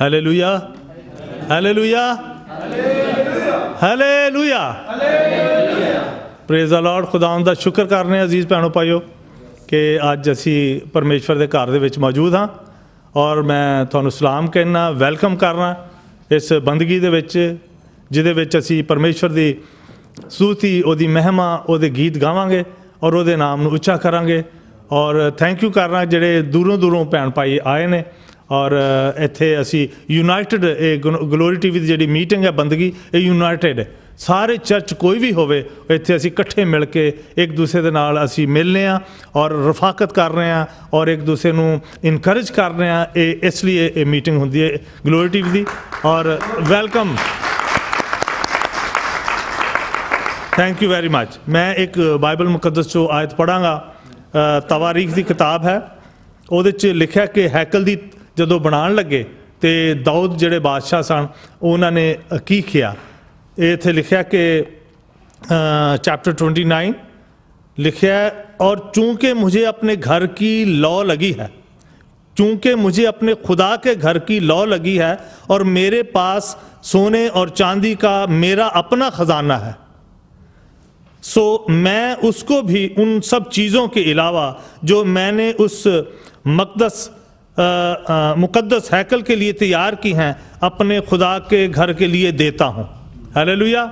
Halleluja! Halleluja! Hallelujah praise the Lord ਖੁਦਾਵੰਦ ਦਾ ਸ਼ੁਕਰ ਕਰਨੇ ਆ ਅਜ਼ੀਜ਼ ਭੈਣੋ ਭਾਈਓ ਕਿ ਅੱਜ ਅਸੀਂ ਪਰਮੇਸ਼ਵਰ ਦੇ ਘਰ ਦੇ ਵਿੱਚ ਮੌਜੂਦ ਹਾਂ ਔਰ ਮੈਂ ਤੁਹਾਨੂੰ ਸਲਾਮ ਕਹਿਣਾ ਵੈਲਕਮ ਕਰਨਾ ਇਸ ਬੰਦਗੀ ਦੇ ਵਿੱਚ ਜਿਹਦੇ ਵਿੱਚ ਅਸੀਂ ਪਰਮੇਸ਼ਵਰ ਦੀ ਸੂਤੀ ਉਹਦੀ ਮਹਿਮਾ ਉਹਦੇ ਗੀਤ ਗਾਵਾਂਗੇ ਔਰ ਉਹਦੇ ਨਾਮ ਨੂੰ ਉੱਚਾ ਕਰਾਂਗੇ ਔਰ ਥੈਂਕ ਯੂ ਕਰਨਾ ਜਿਹੜੇ ਦੂਰੋਂ ਦੂਰੋਂ ਭੈਣ ਭਾਈ ਆਏ ਨੇ ਔਰ ਇੱਥੇ ਅਸੀਂ ਯੂਨਾਈਟਿਡ ਇਹ ਗਲੋਰੀ ਟੀਵੀ ਦੀ ਜਿਹੜੀ ਮੀਟਿੰਗ ਹੈ ਬੰਦਗੀ, ਇਹ ਯੂਨਾਈਟਿਡ ਹੈ। ਸਾਰੇ ਚਰਚ ਕੋਈ ਵੀ ਹੋਵੇ, ਇੱਥੇ ਅਸੀਂ ਇਕੱਠੇ ਮਿਲ ਕੇ ਇੱਕ ਦੂਸਰੇ ਦੇ ਨਾਲ ਅਸੀਂ ਮਿਲਨੇ ਆ ਔਰ ਰਫਾਕਤ ਕਰ ਰਹੇ ਆ ਔਰ ਇੱਕ ਦੂਸਰੇ ਨੂੰ ਇਨਕਰੇਜ ਕਰ ਰਹੇ ਆ। ਇਹ, ਇਸ ਲਈ ਇਹ ਮੀਟਿੰਗ ਹੁੰਦੀ ਹੈ ਗਲੋਰੀ ਟੀਵੀ ਦੀ। ਔਰ welcome thank you very much ਮੈਂ ਇੱਕ ਬਾਈਬਲ ਮੁਕੱਦਸ ਚੋਂ ਆਇਤ ਪੜਾਂਗਾ ਤਵਾਰੀਖ ਦੀ ਕਿਤਾਬ ਹੈ। ਉਹਦੇ 'ਚ ਲਿਖਿਆ ਕਿ ਹੈਕਲ ਦੀ जो बना लगे तो दाऊद ਜਿਹੜੇ बादशाह सन उन्होंने की किया? ਕੀਤਾ ਇਹ ਇਥੇ ਲਿਖਿਆ ਕਿ चैप्टर 29 लिखा है, और चूँकि मुझे अपने घर की लॉ लगी है, चूँकि मुझे अपने खुदा के घर की लॉ लगी है, और मेरे पास सोने और चांदी का मेरा अपना खजाना है, सो मैं उसको भी उन सब चीज़ों के अलावा, जो मैंने उस मकदस अ, अ, मुकद्दस हैकल के लिए तैयार की हैं अपने खुदा के घर के लिए देता हूँ हालेलुया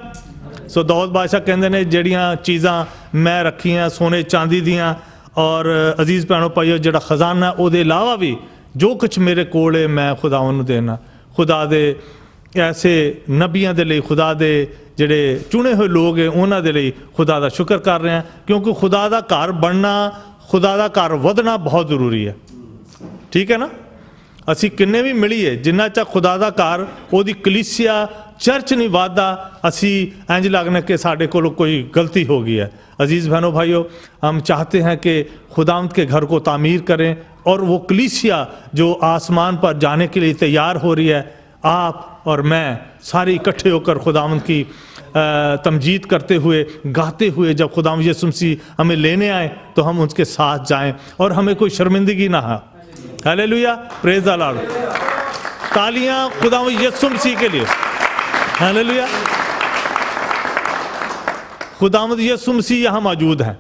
ਸੋ ਦਾਊਦ ਬਾਦਸ਼ਾਹ ਕਹਿੰਦੇ ਨੇ ਜਿਹੜੀਆਂ ਚੀਜ਼ਾਂ ਮੈਂ ਰੱਖੀਆਂ ਸੋਨੇ ਚਾਂਦੀ ਦੀਆਂ ਔਰ ਅਜ਼ੀਜ਼ ਭੈਣੋ ਭਾਈਓ ਜਿਹੜਾ ਖਜ਼ਾਨਾ ਉਹਦੇ ਇਲਾਵਾ ਵੀ ਜੋ ਕੁਝ ਮੇਰੇ ਕੋਲ ਹੈ ਮੈਂ ਖੁਦਾ ਨੂੰ ਦੇਣਾ ਖੁਦਾ ਦੇ ਐਸੇ ਨਬੀਆਂ ਦੇ ਲਈ ਖੁਦਾ ਦੇ ਜਿਹੜੇ ਚੁਣੇ ਹੋਏ ਲੋਕ ਹੈ ਉਹਨਾਂ ਦੇ ਲਈ ਖੁਦਾ ਦਾ ਸ਼ੁਕਰ ਕਰ ਰਹੇ ਹਾਂ ਕਿਉਂਕਿ ਖੁਦਾ ਦਾ ਘਰ ਬਣਨਾ ਖੁਦਾ ਦਾ ਘਰ ਵਧਣਾ ਬਹੁਤ ਜ਼ਰੂਰੀ ਹੈ ਠੀਕ ਹੈ ਨਾ ਅਸੀਂ ਕਿੰਨੇ ਵੀ ਮਿਲੀਏ ਜਿੰਨਾ ਚਾ ਖੁਦਾ ਦਾ ਘਰ ਉਹਦੀ ਕਲੀਸਿਆ चर्च नहीं वादा असी इंज लगना कि साढ़े को कोई गलती हो गई है अजीज़ बहनों भाइयों हम चाहते हैं कि खुदावंत के घर को तामीर करें और वो कलीसिया जो आसमान पर जाने के लिए तैयार हो रही है आप और मैं सारे इकट्ठे होकर खुदावंत की अ, तमजीद करते हुए गाते हुए जब खुदाम यसु मसीह हमें लेने आए तो हम उसके साथ जाएं और हमें कोई शर्मिंदगी ना हो हालेलुया प्रेज द लॉर्ड तालियां खुदाम यसु मसीह के लिए हालेलुया खुदामद यसु मसीह यहाँ ਮੌਜੂਦ ਹੈ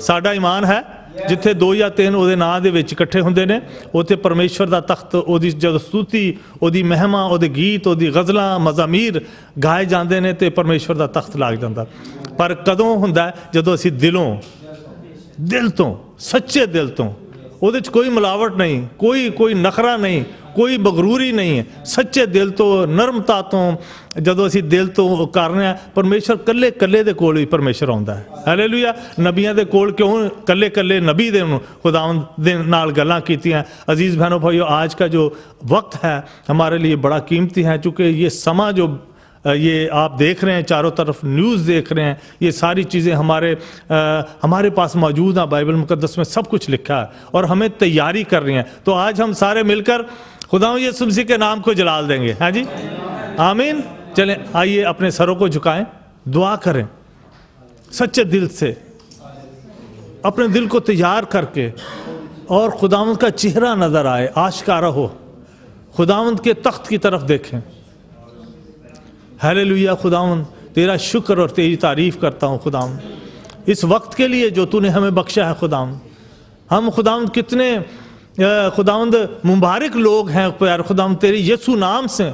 ਸਾਡਾ ਈਮਾਨ ਹੈ ਜਿੱਥੇ ਦੋ ਜਾਂ ਤਿੰਨ ਉਹਦੇ ਨਾਂ ਦੇ ਵਿੱਚ ਇਕੱਠੇ ਹੁੰਦੇ ਨੇ ਉੱਥੇ ਪਰਮੇਸ਼ਵਰ ਦਾ ਤਖਤ ਉਹਦੀ ਜਦ ਸਤੂਤੀ ਉਹਦੀ ਮਹਿਮਾ ਉਹਦੇ ਗੀਤ ਉਹਦੀ ਗਜ਼ਲਾਂ ਮਜ਼ਾਮੀਰ ਗਾਏ ਜਾਂਦੇ ਨੇ ਤੇ ਪਰਮੇਸ਼ਵਰ ਦਾ ਤਖਤ ਲੱਗ ਜਾਂਦਾ ਪਰ ਕਦੋਂ ਹੁੰਦਾ ਹੈ? ਜਦੋਂ ਅਸੀਂ ਦਿਲੋਂ ਦਿਲ ਤੋਂ ਸੱਚੇ ਦਿਲ ਤੋਂ ਉਹਦੇ 'ਚ ਕੋਈ ਮਿਲਾਵਟ ਨਹੀਂ, ਕੋਈ ਕੋਈ ਨਖਰਾ ਨਹੀਂ, ਕੋਈ ਬਗਰੂਰੀ ਨਹੀਂ ਹੈ। ਸੱਚੇ ਦਿਲ ਤੋਂ ਨਰਮਤਾ ਤੋਂ ਜਦੋਂ ਅਸੀਂ ਦਿਲ ਤੋਂ ਕਰਨੇ ਆ ਪਰਮੇਸ਼ਰ ਕੱਲੇ ਕੱਲੇ ਦੇ ਕੋਲ ਹੀ ਪਰਮੇਸ਼ਰ ਆਉਂਦਾ ਹੈ। ਹਾਲੇਲੂਇਆ ਨਬੀਆਂ ਦੇ ਕੋਲ ਕਿਉਂ ਕੱਲੇ ਕੱਲੇ ਨਬੀ ਦੇ ਨੂੰ ਖੁਦਾਵੰਦ ਦੇ ਨਾਲ ਗੱਲਾਂ ਕੀਤੀਆਂ? ਅਜ਼ੀਜ਼ ਭੈਣੋ ਭਾਈਓ ਆਜ ਦਾ ਜੋ ਵਕਤ ਹੈ, ਹਮਾਰੇ ਲਈ ਬੜਾ ਕੀਮਤੀ ਹੈ, ਕਿਉਂਕਿ ਇਹ ਸਮਾਂ ਜੋ ये आप देख रहे हैं चारों तरफ़ न्यूज़ देख रहे हैं। ये सारी चीज़ें हमारे अ, हमारे पास मौजूद हैं बाइबल मुकदस में सब कुछ लिखा है और हमें तैयारी कर रही हैं। तो आज हम सारे मिलकर खुदा ये मसीह के नाम को जलाल देंगे। हाँ जी? आमीन। चलें आइए अपने सरों को झुकाएँ दुआ करें सच्चे दिल से अपने दिल को तैयार करके और खुदावंद का चेहरा नज़र आए आशकारा हो खुदावंद के तख्त की तरफ़ देखें। हालेलुया खुदावन। तेरा शुक्र और तेरी तारीफ़ करता हूँ, खुदावन। इस वक्त के लिए जो तूने हमें बख्शा है, खुदावन। हम, खुदावन, कितने खुदावंद मुबारक लोग हैं, प्यार खुदावन, तेरे यसु नाम से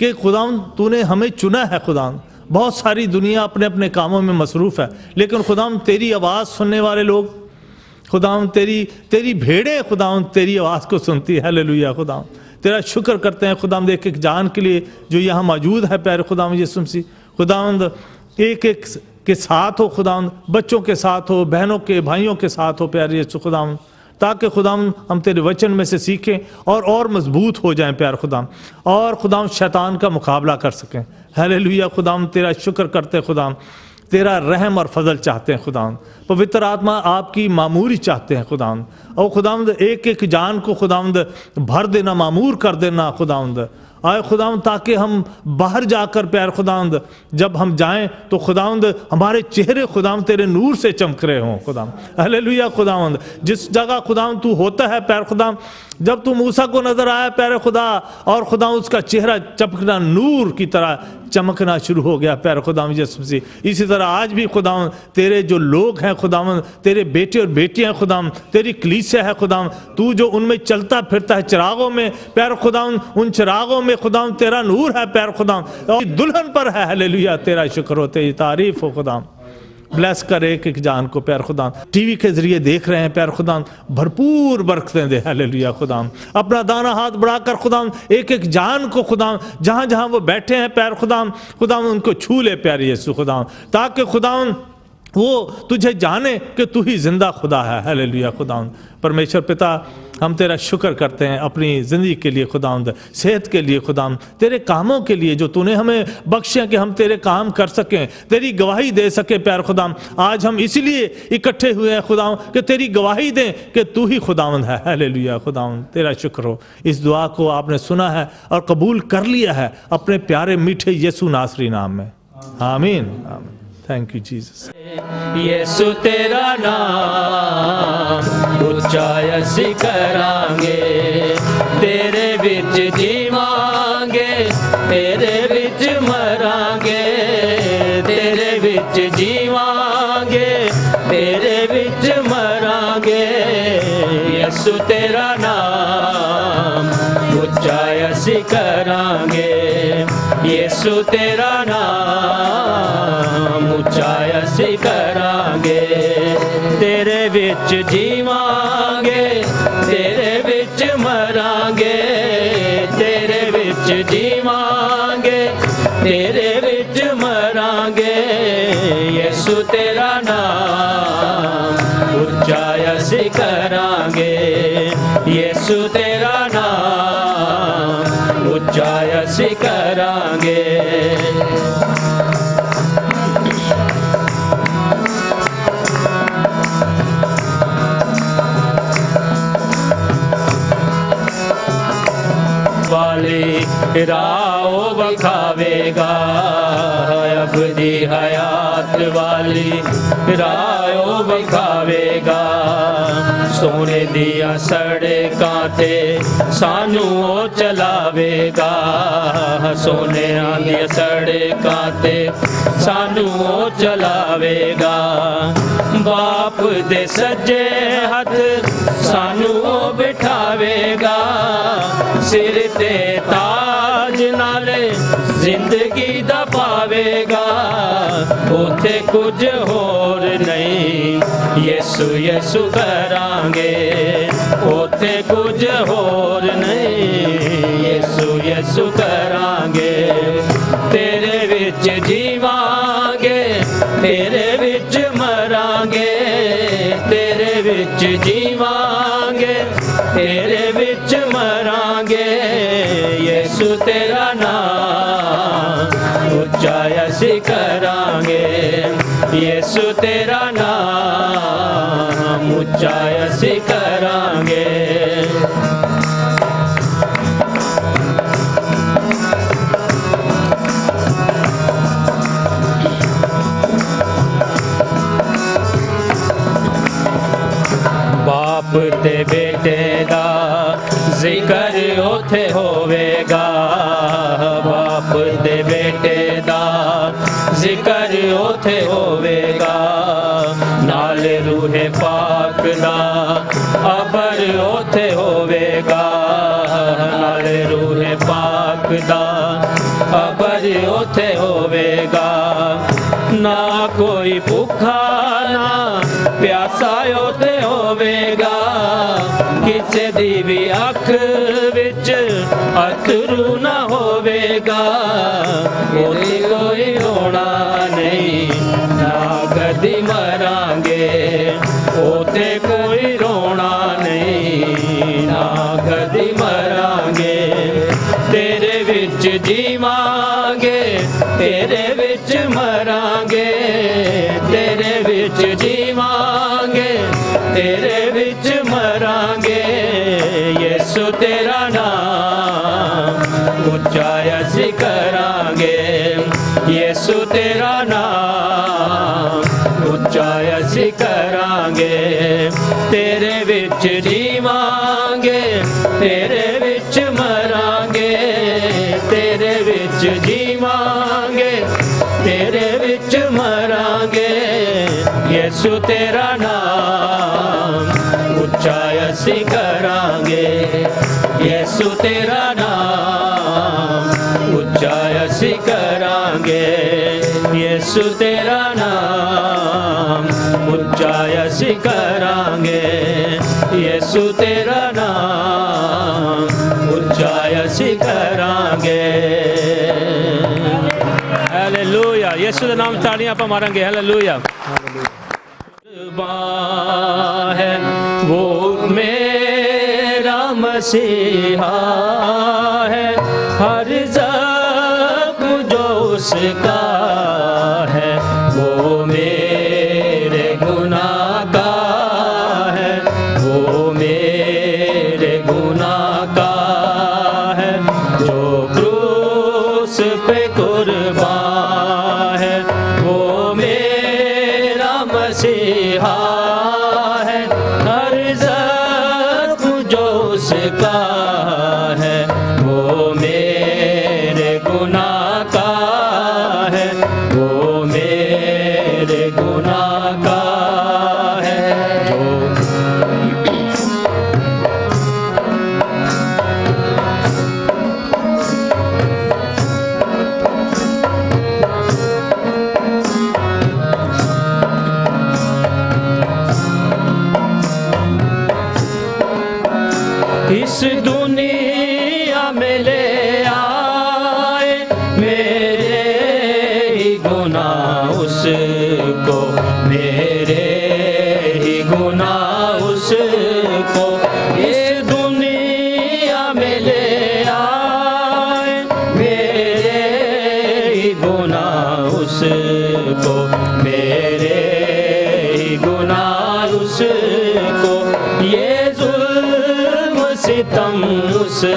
कि, खुदावन, तूने हमें चुना है, खुदावन। बहुत सारी दुनिया अपने अपने कामों में मसरूफ़ है, लेकिन खुदावन, तेरी आवाज़ सुनने वाले लोग, खुदावन, तेरी तेरी भेड़ें, खुदावन, तेरी आवाज़ को सुनती है। हालेलुया खुदावन। तेरा शुक्र करते हैं खुदाम एक एक जान के लिए जो यहाँ मौजूद है, प्यारे खुदाम यसु मसीह। खुदावंद, एक एक के साथ हो खुदावंद, बच्चों के साथ हो, बहनों के, भाइयों के साथ हो, प्यारे यसु खुदावंद, ताकि खुदाम हम तेरे वचन में से सीखें और और मज़बूत हो जाएँ, प्यार खुदाम और खुदाम शैतान का मुकाबला कर सकें। हालेलुया खुदाम तेरा शुक्र करते खुदाम तेरा रहम और फजल चाहते हैं खुदाम पवित्र आत्मा आपकी मामूरी चाहते हैं खुदाम और खुदामद एक एक जान को खुदामद भर देना, मामूर कर देना खुदामद आए खुदावंद, ताकि हम बाहर जाकर, प्यार खुदावंद, जब हम जाएँ तो खुदावंद, हमारे चेहरे खुदावंद, तेरे नूर से चमक रहे हों खुदावंद। हालेलुया खुदावंद। जिस जगह खुदावंद तू होता है, प्यार खुदावंद, जब तू मूसा को नज़र आया, प्यारे खुदा, और खुदा उसका चेहरा चमकना नूर की तरह चमकना शुरू हो गया, प्यार खुदा यसु से इसी तरह आज भी खुदा तेरे जो लोग हैं खुदा तेरे बेटे और बेटियाँ खुदा तेरी कलीसिया है खुदा तू जो उनमें चलता फिरता है चिरागों में, प्यार खुदा उन चिरागों में खुदा तेरा नूर है, प्यार खुदा और दुल्हन पर है हले तेरा शुक्र हो, तेरी तारीफ़ हो खुदा ब्लेस कर एक एक जान को प्यार खुदा टीवी के ज़रिए देख रहे हैं प्यार खुदा भरपूर बरकतें दे हालेलुया खुदा अपना दाना हाथ बढ़ाकर खुदा एक एक जान को खुदा जहाँ जहाँ वो बैठे हैं प्यार खुदा खुदा उनको छू ले प्यार यीशु खुदाम ताकि खुदा वो तुझे जाने कि तू ही ज़िंदा खुदा है। हालेलुया खुदा परमेश्वर पिता, हम तेरा शुक्र करते हैं अपनी ज़िंदगी के लिए खुदाम सेहत के लिए खुदाम तेरे कामों के लिए जो तूने हमें बख्शे कि हम तेरे काम कर सकें, तेरी गवाही दे सके, प्यार खुदाम आज हम इसलिए इकट्ठे हुए हैं खुदाम कि तेरी गवाही दें कि तू ही खुदावंद है। हले लुया खुदाम तेरा शुक्र हो। इस दुआ को आपने सुना है और कबूल कर लिया है अपने प्यारे मीठे यसु नासरी नाम में। आमीन। आमीन। थैंक यू जीसस यीशु तेरा नाम ਉੱਚਾ ਅਸੀਂ ਕਰਾਂਗੇ ਤੇਰੇ ਵਿੱਚ ਜੀਵਾਂਗੇ ਤੇਰੇ ਵਿੱਚ ਮਰਾਂਗੇ ਤੇਰੇ ਵਿੱਚ ਜੀਵਾਂਗੇ ਤੇਰੇ ਵਿੱਚ ਮਰਾਂਗੇ ਯਿਸੂ ਤੇਰਾ ਨਾਮ ਉੱਚਾ ਅਸੀਂ ਕਰਾਂਗੇ ਯਿਸੂ ਤੇਰਾ ਨਾਮ ਵਿੱਚ ਜੀਵਾਂਗੇ ਤੇਰੇ ਵਿੱਚ ਮਰਾਂਗੇ ਤੇਰੇ ਵਿੱਚ ਜੀਵਾਂਗੇ ਤੇਰੇ ਵਿੱਚ ਮਰਾਂਗੇ ਯਿਸੂ ਤੇਰਾ ਨਾਮ ਉੱਚਾ ਅਸੀਂ ਕਰਾਂਗੇ ਯਿਸੂ ਤੇਰਾ ਨਾਮ ਉੱਚਾ ਅਸੀਂ ਕਰਾਂਗੇ ਰਾਓ ਬਖਾਵੇਗਾ ਅਬਦੀ ਹਯਾਤ ਵਾਲੀ। ਰਾਓ ਬਖਾਵੇਗਾ ਸੋਨੇ ਦੀਆਂ ਸੜਕਾਂ ਤੇ ਸਾਨੂੰ ਉਹ ਚਲਾਵੇਗਾ। ਸੋਨੇ ਦੀਆਂ ਸੜਕਾਂ ਤੇ ਸਾਨੂੰ ਉਹ ਚਲਾਵੇਗਾ। ਬਾਪ ਦੇ ਸੱਜੇ ਹੱਥ ਸਾਨੂੰ ਉਹ ਬਿਠਾਵੇਗਾ। ਸਿਰ ਤੇ ਤਾ ज़िंदगी दा पावेगा उथे कुछ होर नहीं। यसु यसु करांगे उथे कुछ होर नहीं। यसु यसु करांगे, तेरे विच जीवांगे, तेरे विच मरांगे, तेरे विच जी ਅਸੀਂ ਕਰਾਂਗੇ ਯਿਸੂ ਤੇਰਾ ਨਾਮ ਉੱਚਾ ਅਸੀਂ ਕਰਾਂਗੇ ਬਾਪ ਤੇ ਬੇਟੇ ਦਾ ਜ਼ਿਕਰ ਉਥੇ ਹੋਵੇਗਾ ਬਾਪ ਤੇ ਬੇਟੇ ਦਾ ਜ਼ਿਕਰ ਉਥੇ ਹੋਵੇਗਾ। ਨਾਲ ਰੂਹੇ ਪਾਕ ਦਾ ਅਬਰ ਉਥੇ ਹੋਵੇਗਾ। ਨਾਲ ਰੂਹੇ ਪਾਕ ਦਾ ਅਬਰ ਉਥੇ ਹੋਵੇਗਾ। ਨਾ ਕੋਈ ਭੁੱਖਾ, ਨਾ ਪਿਆਸਾ ਉਥੇ ਹੋਵੇਗਾ। ਕਿਸੇ ਦੀ ਵੀ ਅੱਖ ਵਿੱਚ ਅਥਰੂ ਨਾ ਹੋਵੇਗਾ। ਉਹਦੀ ਕੋਈ ਰੋਣਾ ਨਹੀਂ ਨਾ ਕਦੀ ਮਰਾਂਗੇ। ਉਥੇ ਕੋਈ ਰੋਣਾ ਨਹੀਂ ਨਾ ਕਦੀ ਮਰਾਂਗੇ। ਤੇਰੇ ਵਿੱਚ ਜੀਵਾਂਗੇ, ਤੇਰੇ ਵਿੱਚ ਮਰਾਂਗੇ। ਤੇਰੇ ਵਿੱਚ ਜੀਵਾਂਗੇ, ਤੇਰੇ यीशु तेरा नाम उच्चा असी करांगे, तेरे बिच जीवांगे, तेरे बिच मरांगे, तेरे बिच जीवांगे, तेरे बिच मरांगे यीशु तेरा नाम उच्चा असी करांगे यीशु तेरा नाम उच्चा कर मांगे, यीशु तेरा नाम उच्चाया करांगे। यीशु तेरा नाम उच्चाया करांगे। हालेलुया, यीशु का नाम ताड़ियाँ आप मारेंगे, हालेलुया। है, वो मेरा मसीहा है, हर उसका सुने तम उसे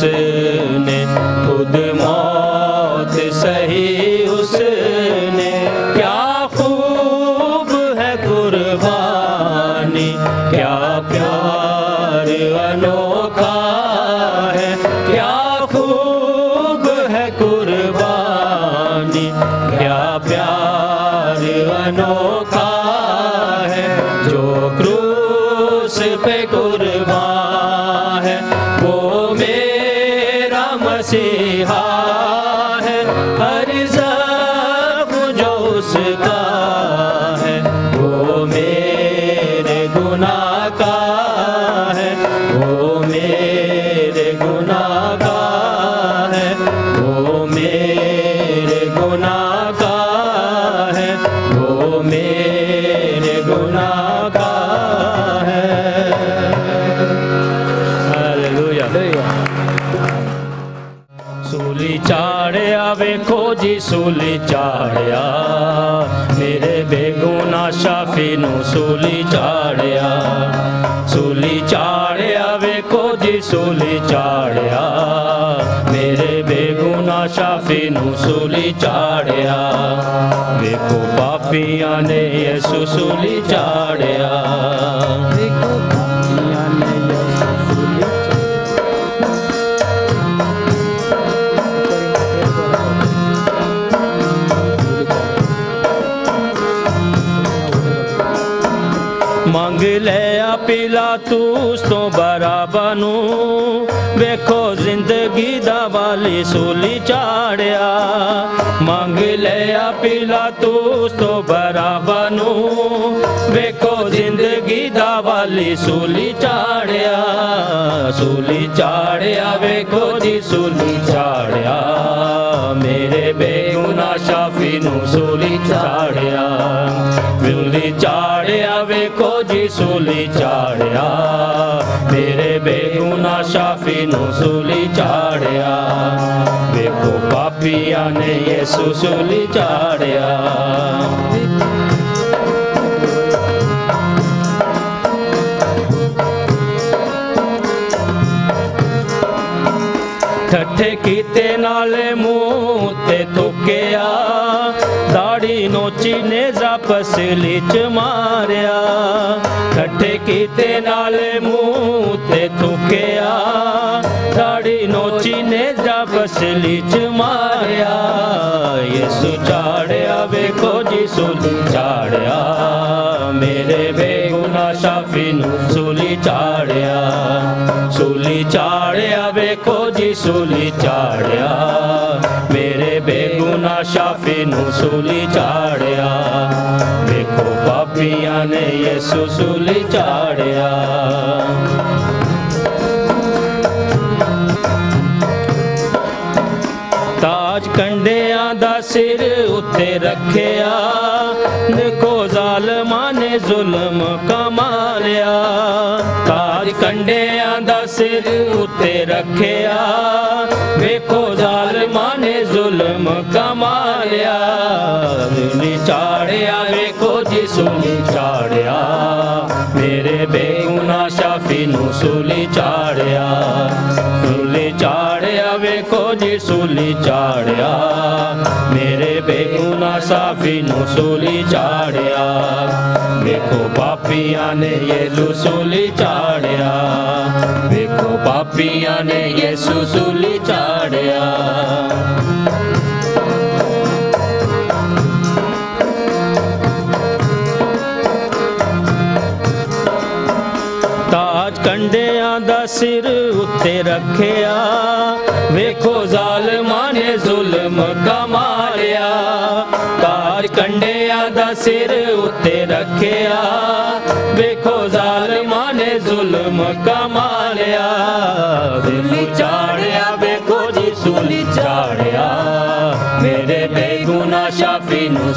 say चाड़िया मेरे बेगुना शाफी सूली चाड़िया देखो पापिया ने यसु सूली चाड़िया मंग लिया पिला तू उस तो बराबर नू। ਵਾਲੀ ਸੂਲੀ ਚਾੜਿਆ, ਮੰਗ ਲਿਆ ਪਿਲਾ ਤੂੰ ਉਸ ਤੋਂ ਬਰਾਬਰ ਨੂੰ। ਵੇਖੋ ਜ਼ਿੰਦਗੀ ਦਾ ਵਾਲੀ ਸੂਲੀ ਚਾੜਿਆ ਸੂਲੀ ਚਾੜਿਆ, ਵੇਖੋ ਜੀ ਸੂਲੀ ਚਾੜਿਆ। ਮੇਰੇ ਬੇਗੁਨਾਹ ਸ਼ਾਫੀ ਨੂੰ ਸੂਲੀ ਚਾੜਿਆ। ਸੂਲੀ ਚਾੜਿਆ, ਵੇਖੋ ਜੀ ਸੂਲੀ ਚਾੜਿਆ। ਤੇਰੇ ਬੇਗੁਨਾਹ ਸ਼ਾਫੀ ਨੂੰ ਸੂਲੀ ਚਾੜਿਆ। ਵੇਖੋ ਪਾਪੀਆਂ ਨੇ ਯਿਸੂ ਸੂਲੀ ਚਾੜਿਆ। ਨੇ ਪਸਲੀ ਚ ਮਾਰਿਆ ਠੱਠੇ ਕੀਤੇ ਨਾਲੇ ਮੂੰਹ ਤੇ ਥੁੱਕਿਆ ਦਾੜੀ ਨੋਚੀ ਨੇ ਪਸਲੀ ਚ ਮਾਰਿਆ ਯਿਸੂ ਚਾੜਿਆ ਵੇਖੋ ਜੀ ਸੂਲੀ ਚਾੜਿਆ ਮੇਰੇ ਬੇਗੁਨਾਹ ਸ਼ਾਫੀ ਨੂੰ ਸੂਲੀ ਚਾੜਿਆ ਸੂਲੀ ਚਾੜਿਆ ਵੇਖੋ ਜੀ ਸੂਲੀ ਚਾੜਿਆ ਮੇਰੇ ਬੇਗੁਨਾਹ ਸ਼ਾਫੀ ਨੂੰ ਸੂਲੀ ਚਾੜਿਆ ਵੇਖੋ ਪਾਪੀਆਂ ਨੇ ਯਿਸੂ ਸੂਲੀ ਚਾੜਿਆ ਤਾਜ ਕੰਡਿਆਂ ਦਾ ਸਿਰ ਉੱਤੇ ਰੱਖਿਆ ਦੇਖੋ ਜ਼ਾਲਮਾਂ ਨੇ ਜ਼ੁਲਮ ਕਮਾਲਿਆ ਤਾਜ ਕੰਡਿਆਂ ਦਾ ਸਿਰ ਉੱਤੇ ਰੱਖਿਆ ਕਮਾਲਿਆ ਸੂਲੀ ਚਾੜਿਆ ਵੇਖੋ ਜੀ ਸੂਲੀ ਚਾੜਿਆ ਮੇਰੇ ਬੇਗੁਨਾਹ ਸ਼ਾਫੀ ਨੂੰ ਸੂਲੀ ਚਾੜਿਆ ਸੂਲੀ ਚਾੜਿਆ ਵੇਖੋ ਜੀ ਸੂਲੀ ਚਾੜਿਆ ਮੇਰੇ ਬੇਗੁਨਾਹ ਸਾਫੀ ਨੂੰ ਸੂਲੀ ਚਾੜਿਆ ਵੇਖੋ ਪਾਪੀਆਂ ਨੇ ਯੇਸੂ ਸੂਲੀ ਚਾੜਿਆ ਵੇਖੋ ਪਾਪੀਆਂ ਨੇ ਯੇਸੂ ਸੂਲੀ ਚਾੜਿਆ सिर उत्ते रखेया वेखो जालमां ने जुल्म कमाया तार कंडे आदा सिर उत्ते रखेया वेखो जाल माने जुलम कमाया दिल्ली चाड़िया वेखो जी, सूली चाड़िया मेरे बेगुना शाफी नु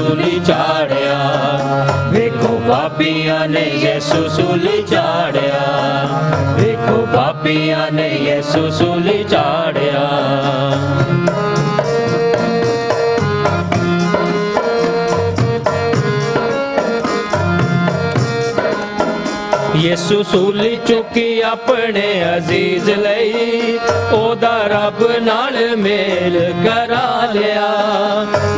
ਸ਼ਾਫੀ ਨੂੰ ਸੂਲੀ ਚਾੜਿਆ ਵੇਖੋ ਪਾਪੀਆਂ ਨੇ ਯਿਸੂ ਸੂਲੀ ਚਾੜਿਆ ਵੇਖੋ ਪਾਪੀਆਂ ਨੇ ਯਿਸੂ ਸੂਲੀ ਚਾੜਿਆ ਯਿਸੂ ਸੂਲੀ ਚੁੱਕੀ ਆਪਣੇ ਅਜ਼ੀਜ਼ ਲਈ ਉਹਦਾ ਰੱਬ ਨਾਲ ਮੇਲ ਕਰਾ ਲਿਆ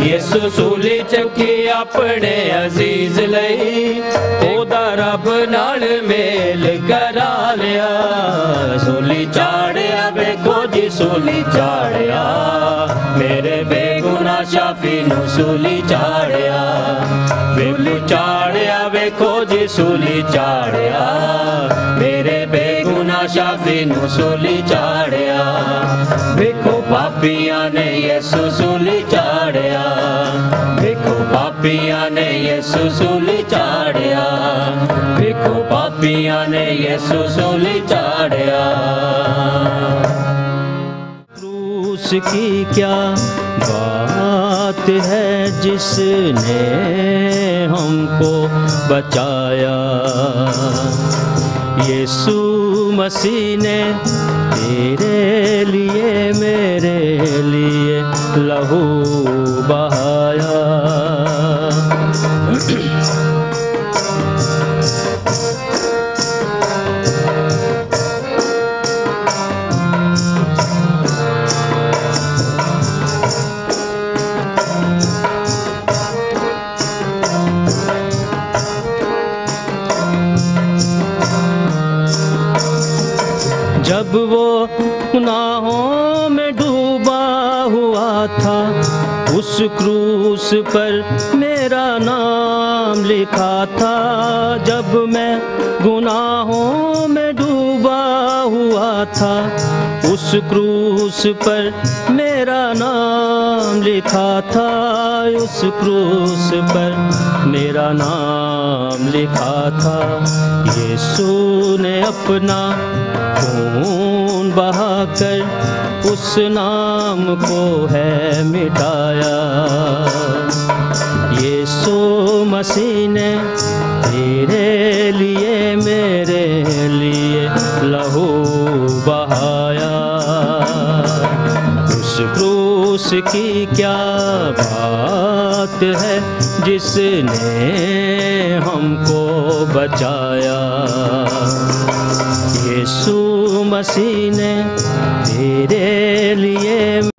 ਯਿਸੂ ਸੂਲੀ ਚੁੱਕੀ ਆਪਣੇ ਅਜ਼ੀਜ਼ ਲਈ ਉਹਦਾ ਰੱਬ ਨਾਲ ਮੇਲ ਕਰਾ ਲਿਆ ਸੂਲੀ ਚਾੜਿਆ ਵੇਖੋ ਜੀ ਸੂਲੀ ਚਾੜਿਆ ਮੇਰੇ ਬੇਗੁਨਾਹ ਸ਼ਾਫੀ ਨੂੰ ਸੂਲੀ ਚਾੜਿਆ ਵੇਖੋ ਚਾੜਿਆ ਵੇਖੋ ਜੀ ਸੂਲੀ ਚਾੜਿਆ, ਮੇਰੇ ਬੇਗੁਨਾਹ ਸ਼ਾਫੀ ਨੂੰ ਸੂਲੀ ਚਾੜਿਆ। ਵੇਖੋ ਪਾਪੀਆਂ ਨੇ ਯਿਸੂ ਸੂਲੀ ਚਾੜਿਆ, ਵੇਖੋ ਪਾਪੀਆਂ ਨੇ ਯਿਸੂ ਸੂਲੀ ਚਾੜਿਆ। ਵੇਖੋ ਪਾਪੀਆਂ ਨੇ ਯਿਸੂ ਸੂਲੀ ਚਾੜਿਆ। क्रूस की क्या बात है जिसने हमको बचाया? यीशु मसीह ने तेरे लिए, मेरे लिए लहू पर मेरा नाम लिखा था। जब मैं गुनाहों में डूबा हुआ था, उस क्रूस पर मेरा नाम लिखा था। उस क्रूस पर मेरा नाम लिखा था। यीशु ने अपना खून बहाकर उस नाम को है मिटाया। मसीह तेरे लिए, मेरे लिए लहू बहाया। उस क्रूस की क्या बात है जिसने हमको बचाया? यीशु मसीह ने तेरे लिए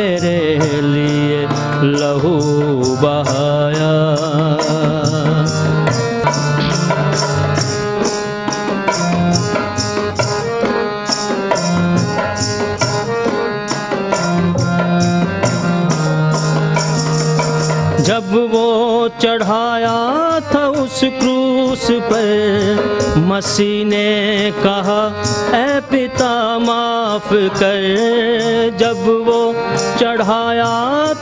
क्रूस पर मसीह ने कहा, ऐ पिता माफ़ कर। जब वो चढ़ाया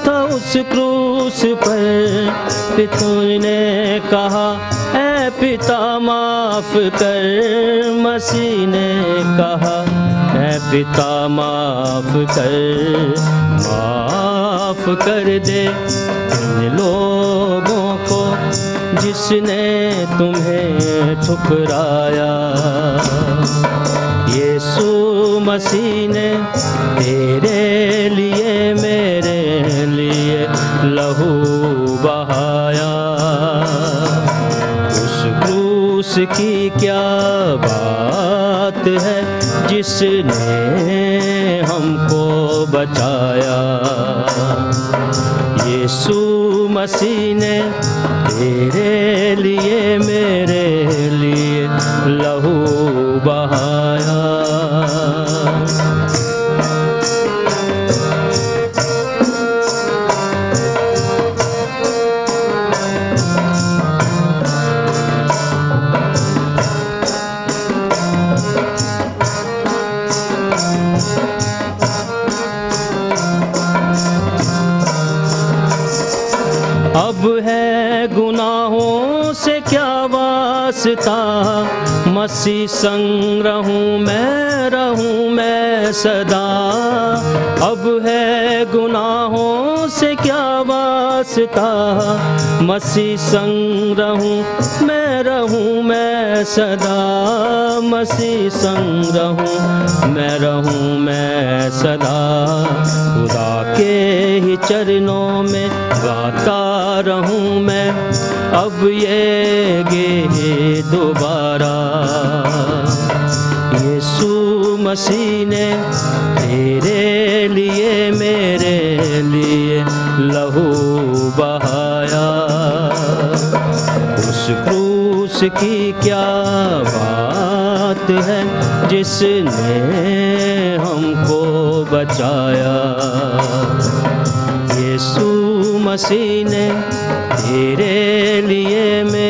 था उस क्रूस पर पिता ने कहा, ऐ पिता माफ़ कर। मसीह ने कहा, ऐ पिता माफ़ कर माफ़ कर दे लोगों जिसने तुम्हें ठुकराया। यीशु मसीह ने तेरे लिए, मेरे लिए लहू बहाया। उस क्रूस की क्या बात है जिसने हमको बचाया? यीशु मसीह ने तेरे लिए मेरे लिए लहू बहाया मसीह संग रहूँ मैं रहूँ मैं सदा। अब है गुनाहों से क्या वास्ता? मसीह संग रहूँ मैं रहूँ मैं सदा। मसीह संग रहूँ मैं रहूँ मैं सदा। खुदा के ही चरणों में गाता रहूँ मैं। अब ये गे दोबारा मसीह ने तेरे लिए, मेरे लिए लहू बहाया। उस क्रूस की क्या बात है जिसने हमको बचाया? यीशु मसीह ने तेरे लिए मेरे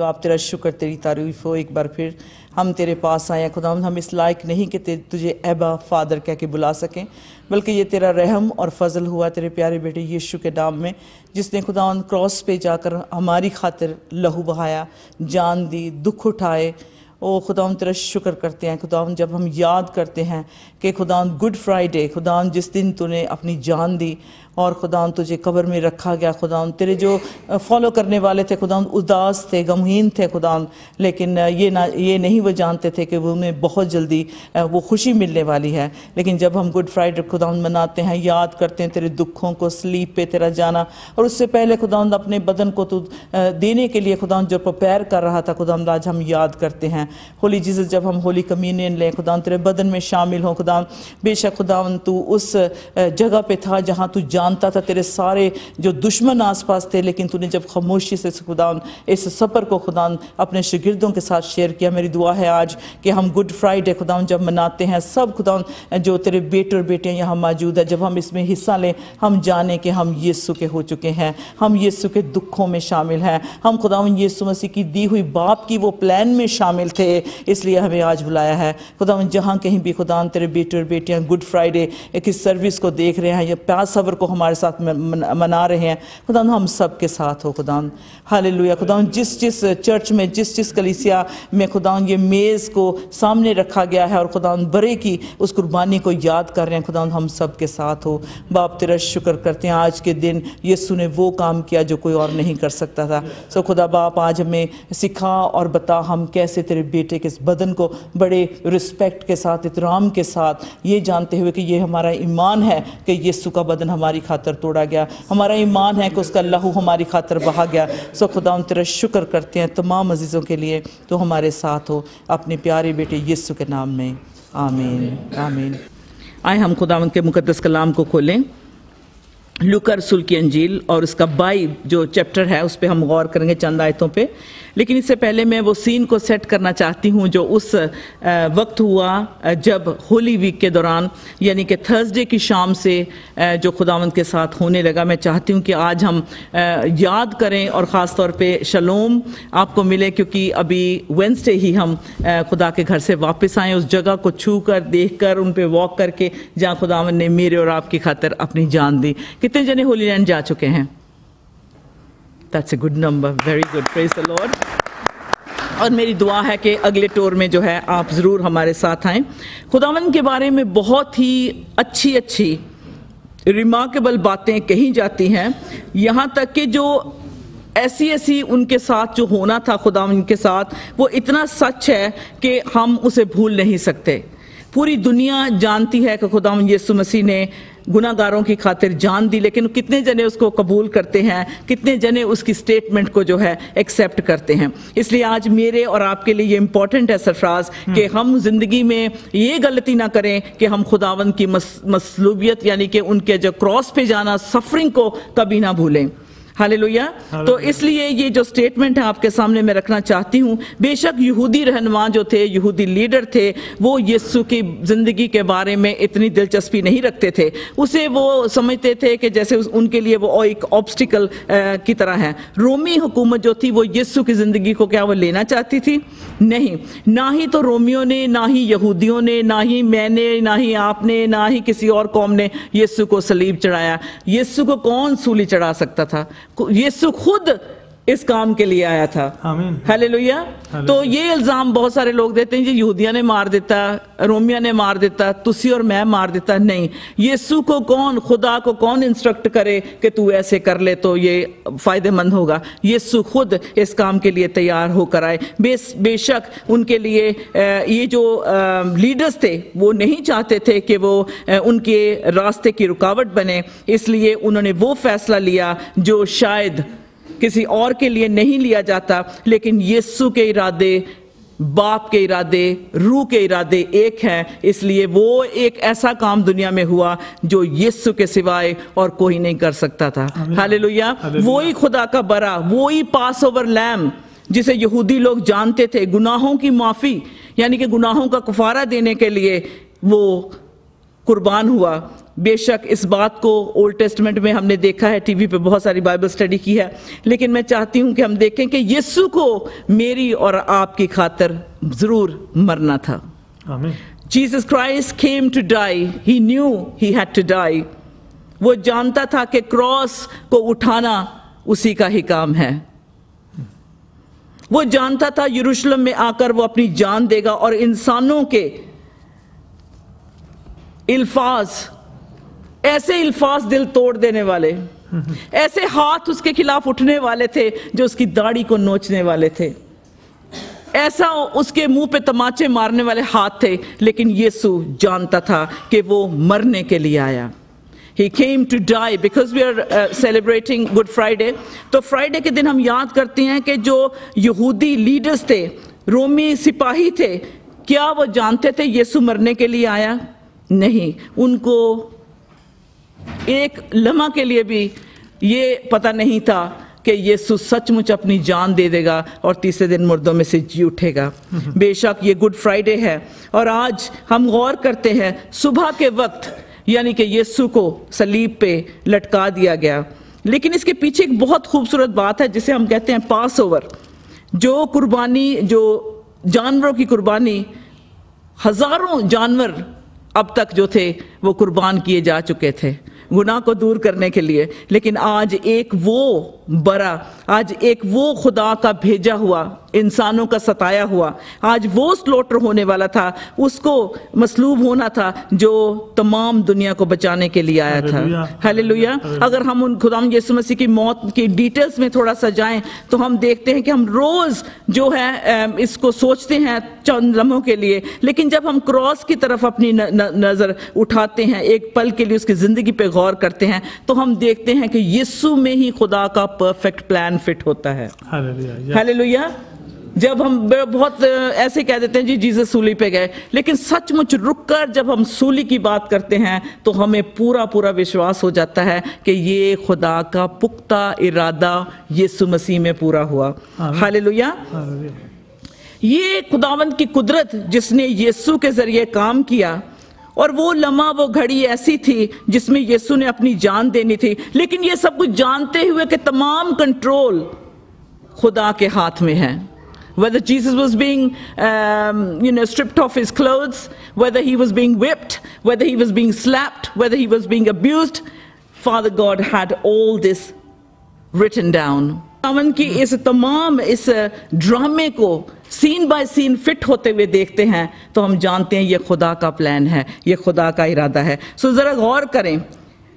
बाप तेरा शुक्र, तेरी तारीफ़ हो। एक बार फिर हम तेरे पास आए। हैं खुदा, हम इस लायक नहीं कि तुझे एबा फादर कह के बुला सकें, बल्कि ये तेरा रहम और फजल हुआ तेरे प्यारे बेटे यीशु के नाम में, जिसने खुदा क्रॉस पे जाकर हमारी खातिर लहू बहाया, जान दी, दुख उठाए। ओ खुदा तेरा शुक्र करते हैं। खुदा जब हम याद करते हैं कि खुदा, गुड फ्राइडे, खुदा, जिस दिन तूने अपनी जान दी और खुदा तुझे कब्र में रखा गया खुदा तेरे जो फॉलो करने वाले थे खुदा उदास थे गमहीन थे खुदा लेकिन ये ना, ये नहीं वो जानते थे कि वो उन्हें बहुत जल्दी वो खुशी मिलने वाली है। लेकिन जब हम गुड फ्राइडे खुदा मनाते हैं, याद करते हैं तेरे दुखों को स्लीप पे तेरा जाना, और उससे पहले खुदा अपने बदन को तू देने के लिए खुदा जो प्रिपेयर कर रहा था खुदा आज हम याद करते हैं। होली जीसस जब हम होली कम्यूनियन लें खुदा तेरे बदन में शामिल हों खुदा बेशक खुदा तू उस जगह पे था जहाँ तू जानता था, तेरे सारे जो दुश्मन आसपास थे, लेकिन तूने जब खामोशी से खुदा इस सफ़र को खुदा अपने शागिर्दों के साथ शेयर किया। मेरी दुआ है आज कि हम गुड फ्राइडे खुदा जब मनाते हैं, सब खुदा जो तेरे बेटे और बेटियाँ यहाँ मौजूद है, जब हम इसमें हिस्सा लें, हम जाने कि हम यीशु के हो चुके हैं, हम यीशु के दुखों में शामिल हैं, हम खुदा यीशु मसीह की दी हुई बाप की वो प्लान में शामिल थे, इसलिए हमें आज बुलाया है। खुदा जहाँ कहीं भी खुदा तेरे बेटे और बेटियाँ गुड फ्राइडे की सर्विस को देख रहे हैं या प्यास सबर को हमारे साथ मना रहे हैं। खुदा हम सब के साथ हो खुदा हाल लुया खुदा जिस जिस चर्च में, जिस जिस कलिसिया में खुदा ये मेज़ को सामने रखा गया है और खुदा बरे की उस कुर्बानी को याद कर रहे हैं खुदा हम सब के साथ हो। बाप, तेरा शुक्र करते हैं। आज के दिन यीशु ने वो काम किया जो कोई और नहीं कर सकता था। सो खुदा, बाप, आज हमें सिखा और बता हम कैसे तेरे बेटे के इस बदन को बड़े रिस्पेक्ट के साथ, इतराम के साथ ये जानते हुए कि ये हमारा ईमान है कि यीशु का बदन हमारी खातर तोड़ा गया। हमारा ईमान है कि उसका लहू हमारी खातर बहा गया। सो खुदा, हम तेरा शुक्र करते हैं तमाम अजीज़ों के लिए तो हमारे साथ हो। अपने प्यारे बेटे यस्सु के नाम में। आमीन। आमीन। आए हम खुदा उनके मुकदस कलाम को खोलें। लुकर रसूल की अंजील और उसका बाई जो चैप्टर है, उस पर हम गौर करेंगे चंद आयतों पे। लेकिन इससे पहले मैं वो सीन को सेट करना चाहती हूँ जो उस वक्त हुआ जब होली वीक के दौरान, यानी कि थर्सडे की शाम से जो खुदावंत के साथ होने लगा। मैं चाहती हूँ कि आज हम याद करें और ख़ास तौर पे शलोम आपको मिले, क्योंकि अभी वेंसडे ही हम खुदा के घर से वापस आए, उस जगह को छू कर देख कर उन पर वॉक करके, जहाँ खुदावन ने मेरे और आपकी खातर अपनी जान दी। कितने जने होली लैंड जा चुके हैं? That's a good number very good praise the Lord और मेरी दुआ है कि अगले टूर में जो है आप ज़रूर हमारे साथ आएँ। खुदावन के बारे में बहुत ही अच्छी अच्छी रिमार्केबल बातें कही जाती हैं। यहाँ तक कि जो ऐसी ऐसी उनके साथ जो होना था खुदा उनके साथ, वो इतना सच है कि हम उसे भूल नहीं सकते। पूरी दुनिया जानती है कि खुदा यीशु मसीह ने गुनागारों की खातिर जान दी लेकिन कितने जने उसको कबूल करते हैं कितने जने उसकी स्टेटमेंट को जो है एक्सेप्ट करते हैं। इसलिए आज मेरे और आपके लिए ये इंपॉर्टेंट है सरफराज कि हम ज़िंदगी में ये गलती ना करें कि हम खुदावन की मस, मसलूबियत यानी कि उनके जो क्रॉस पे जाना सफरिंग को कभी ना भूलें। हालेलुया तो इसलिए ये जो स्टेटमेंट है आपके सामने मैं रखना चाहती हूँ। बेशक यहूदी रहनुमा जो थे यहूदी लीडर थे वो यस्सु की ज़िंदगी के बारे में इतनी दिलचस्पी नहीं रखते थे। उसे वो समझते थे कि जैसे उनके लिए वो एक ऑब्स्टिकल की तरह है। रोमी हुकूमत जो थी वो यस्सु की ज़िंदगी को क्या वो लेना चाहती थी? नहीं। ना ही तो रोमियो ने ना ही यहूदियों ने ना ही मैंने ना ही आपने ना ही किसी और कौम ने यस्सु को सलीब चढ़ाया। यस्सु को कौन सूली चढ़ा सकता था? यीशु खुद इस काम के लिए आया था। आमीन। हालेलुया। तो ये इल्ज़ाम बहुत सारे लोग देते हैं जी यहूदिया ने मार देता रोमिया ने मार देता तुसी और मैं मार देता नहीं। यीशु को कौन खुदा को कौन इंस्ट्रक्ट करे कि तू ऐसे कर ले तो ये फ़ायदेमंद होगा? यीशु खुद इस काम के लिए तैयार होकर आए। बेस बेशक उनके लिए ये जो लीडर्स थे वो नहीं चाहते थे कि वो उनके रास्ते की रुकावट बने। इसलिए उन्होंने वो फैसला लिया जो शायद किसी और के लिए नहीं लिया जाता लेकिन यीशु के इरादे बाप के इरादे रूह के इरादे एक हैं इसलिए वो एक ऐसा काम दुनिया में हुआ जो यीशु के सिवाय और कोई नहीं कर सकता था। हालेलुया। वो ही खुदा का बरा वो ही पास ओवर लैम जिसे यहूदी लोग जानते थे गुनाहों की माफ़ी यानी कि गुनाहों का कुफारा देने के लिए वो कुर्बान हुआ। बेशक इस बात को ओल्ड टेस्टमेंट में हमने देखा है टीवी पे बहुत सारी बाइबल स्टडी की है लेकिन मैं चाहती हूँ कि हम देखें कि यीशु को मेरी और आपकी खातर ज़रूर मरना था। Jesus Christ came to die he knew he had to die वो जानता था कि क्रॉस को उठाना उसी का ही काम है। वो जानता था यरूशलेम में आकर वो अपनी जान देगा और इंसानों के इल्फाज ऐसे अल्फाज दिल तोड़ देने वाले ऐसे हाथ उसके खिलाफ उठने वाले थे जो उसकी दाढ़ी को नोचने वाले थे। ऐसा उसके मुँह पे तमाचे मारने वाले हाथ थे लेकिन यीशु जानता था कि वो मरने के लिए आया। Came to die because we are uh, celebrating Good Friday. तो फ्राइडे के दिन हम याद करते हैं कि जो यहूदी लीडर्स थे रोमी सिपाही थे क्या वो जानते थे यीशु मरने के लिए आया? नहीं। उनको एक लम्हा के लिए भी ये पता नहीं था कि यीशु सचमुच अपनी जान दे देगा और तीसरे दिन मुर्दों में से जी उठेगा। बेशक ये गुड फ्राइडे है और आज हम गौर करते हैं सुबह के वक्त यानी कि यीशु को सलीब पे लटका दिया गया। लेकिन इसके पीछे एक बहुत खूबसूरत बात है जिसे हम कहते हैं पास ओवर जो कुर्बानी, जो जानवरों की कुर्बानी, हज़ारों जानवर अब तक जो थे वो कुर्बान किए जा चुके थे। गुनाह को दूर करने के लिए। लेकिन आज एक वो बरा, आज एक वो खुदा का भेजा हुआ इंसानों का सताया हुआ। आज वो स्लोटर होने वाला था उसको मसलूब होना था जो तमाम दुनिया को बचाने के लिए आया था। हालेलुया अगर हम उन खुदा यीशु मसीह की मौत की डिटेल्स में थोड़ा सा जाएँ तो हम देखते हैं कि हम रोज जो है इसको सोचते हैं चंद लम्हों के लिए। लेकिन जब हम क्रॉस की तरफ़ अपनी न, न, नज़र उठाते हैं एक पल के लिए उसकी ज़िंदगी पे गौर करते हैं तो हम देखते हैं कि यीशु में ही खुदा का परफेक्ट प्लान फिट होता है। हालेलुया जब हम बहुत ऐसे कह देते हैं जी जीसस सूली पे गए। लेकिन सचमुच रुककर जब हम सूली की बात करते हैं तो हमें पूरा पूरा विश्वास हो जाता है कि ये खुदा का पुख्ता इरादा यीशु मसीह में पूरा हुआ। हाल हालेलुया। ये खुदावंत की कुदरत जिसने यीशु के ज़रिए काम किया और वो लम्हा वो घड़ी ऐसी थी जिसमें यीशु ने अपनी जान देनी थी। लेकिन ये सब कुछ जानते हुए कि तमाम कंट्रोल खुदा के हाथ में है। whether Jesus was being, um, you know, stripped off his clothes, whether he was being whipped, whether he was being slapped, whether he was being abused, Father God had all this written down. अमन की इस तमाम इस ड्रामे को scene bye scene fit होते हुए देखते हैं तो हम जानते हैं ये खुदा का प्लान है ये खुदा का इरादा है सो जरा गौर करें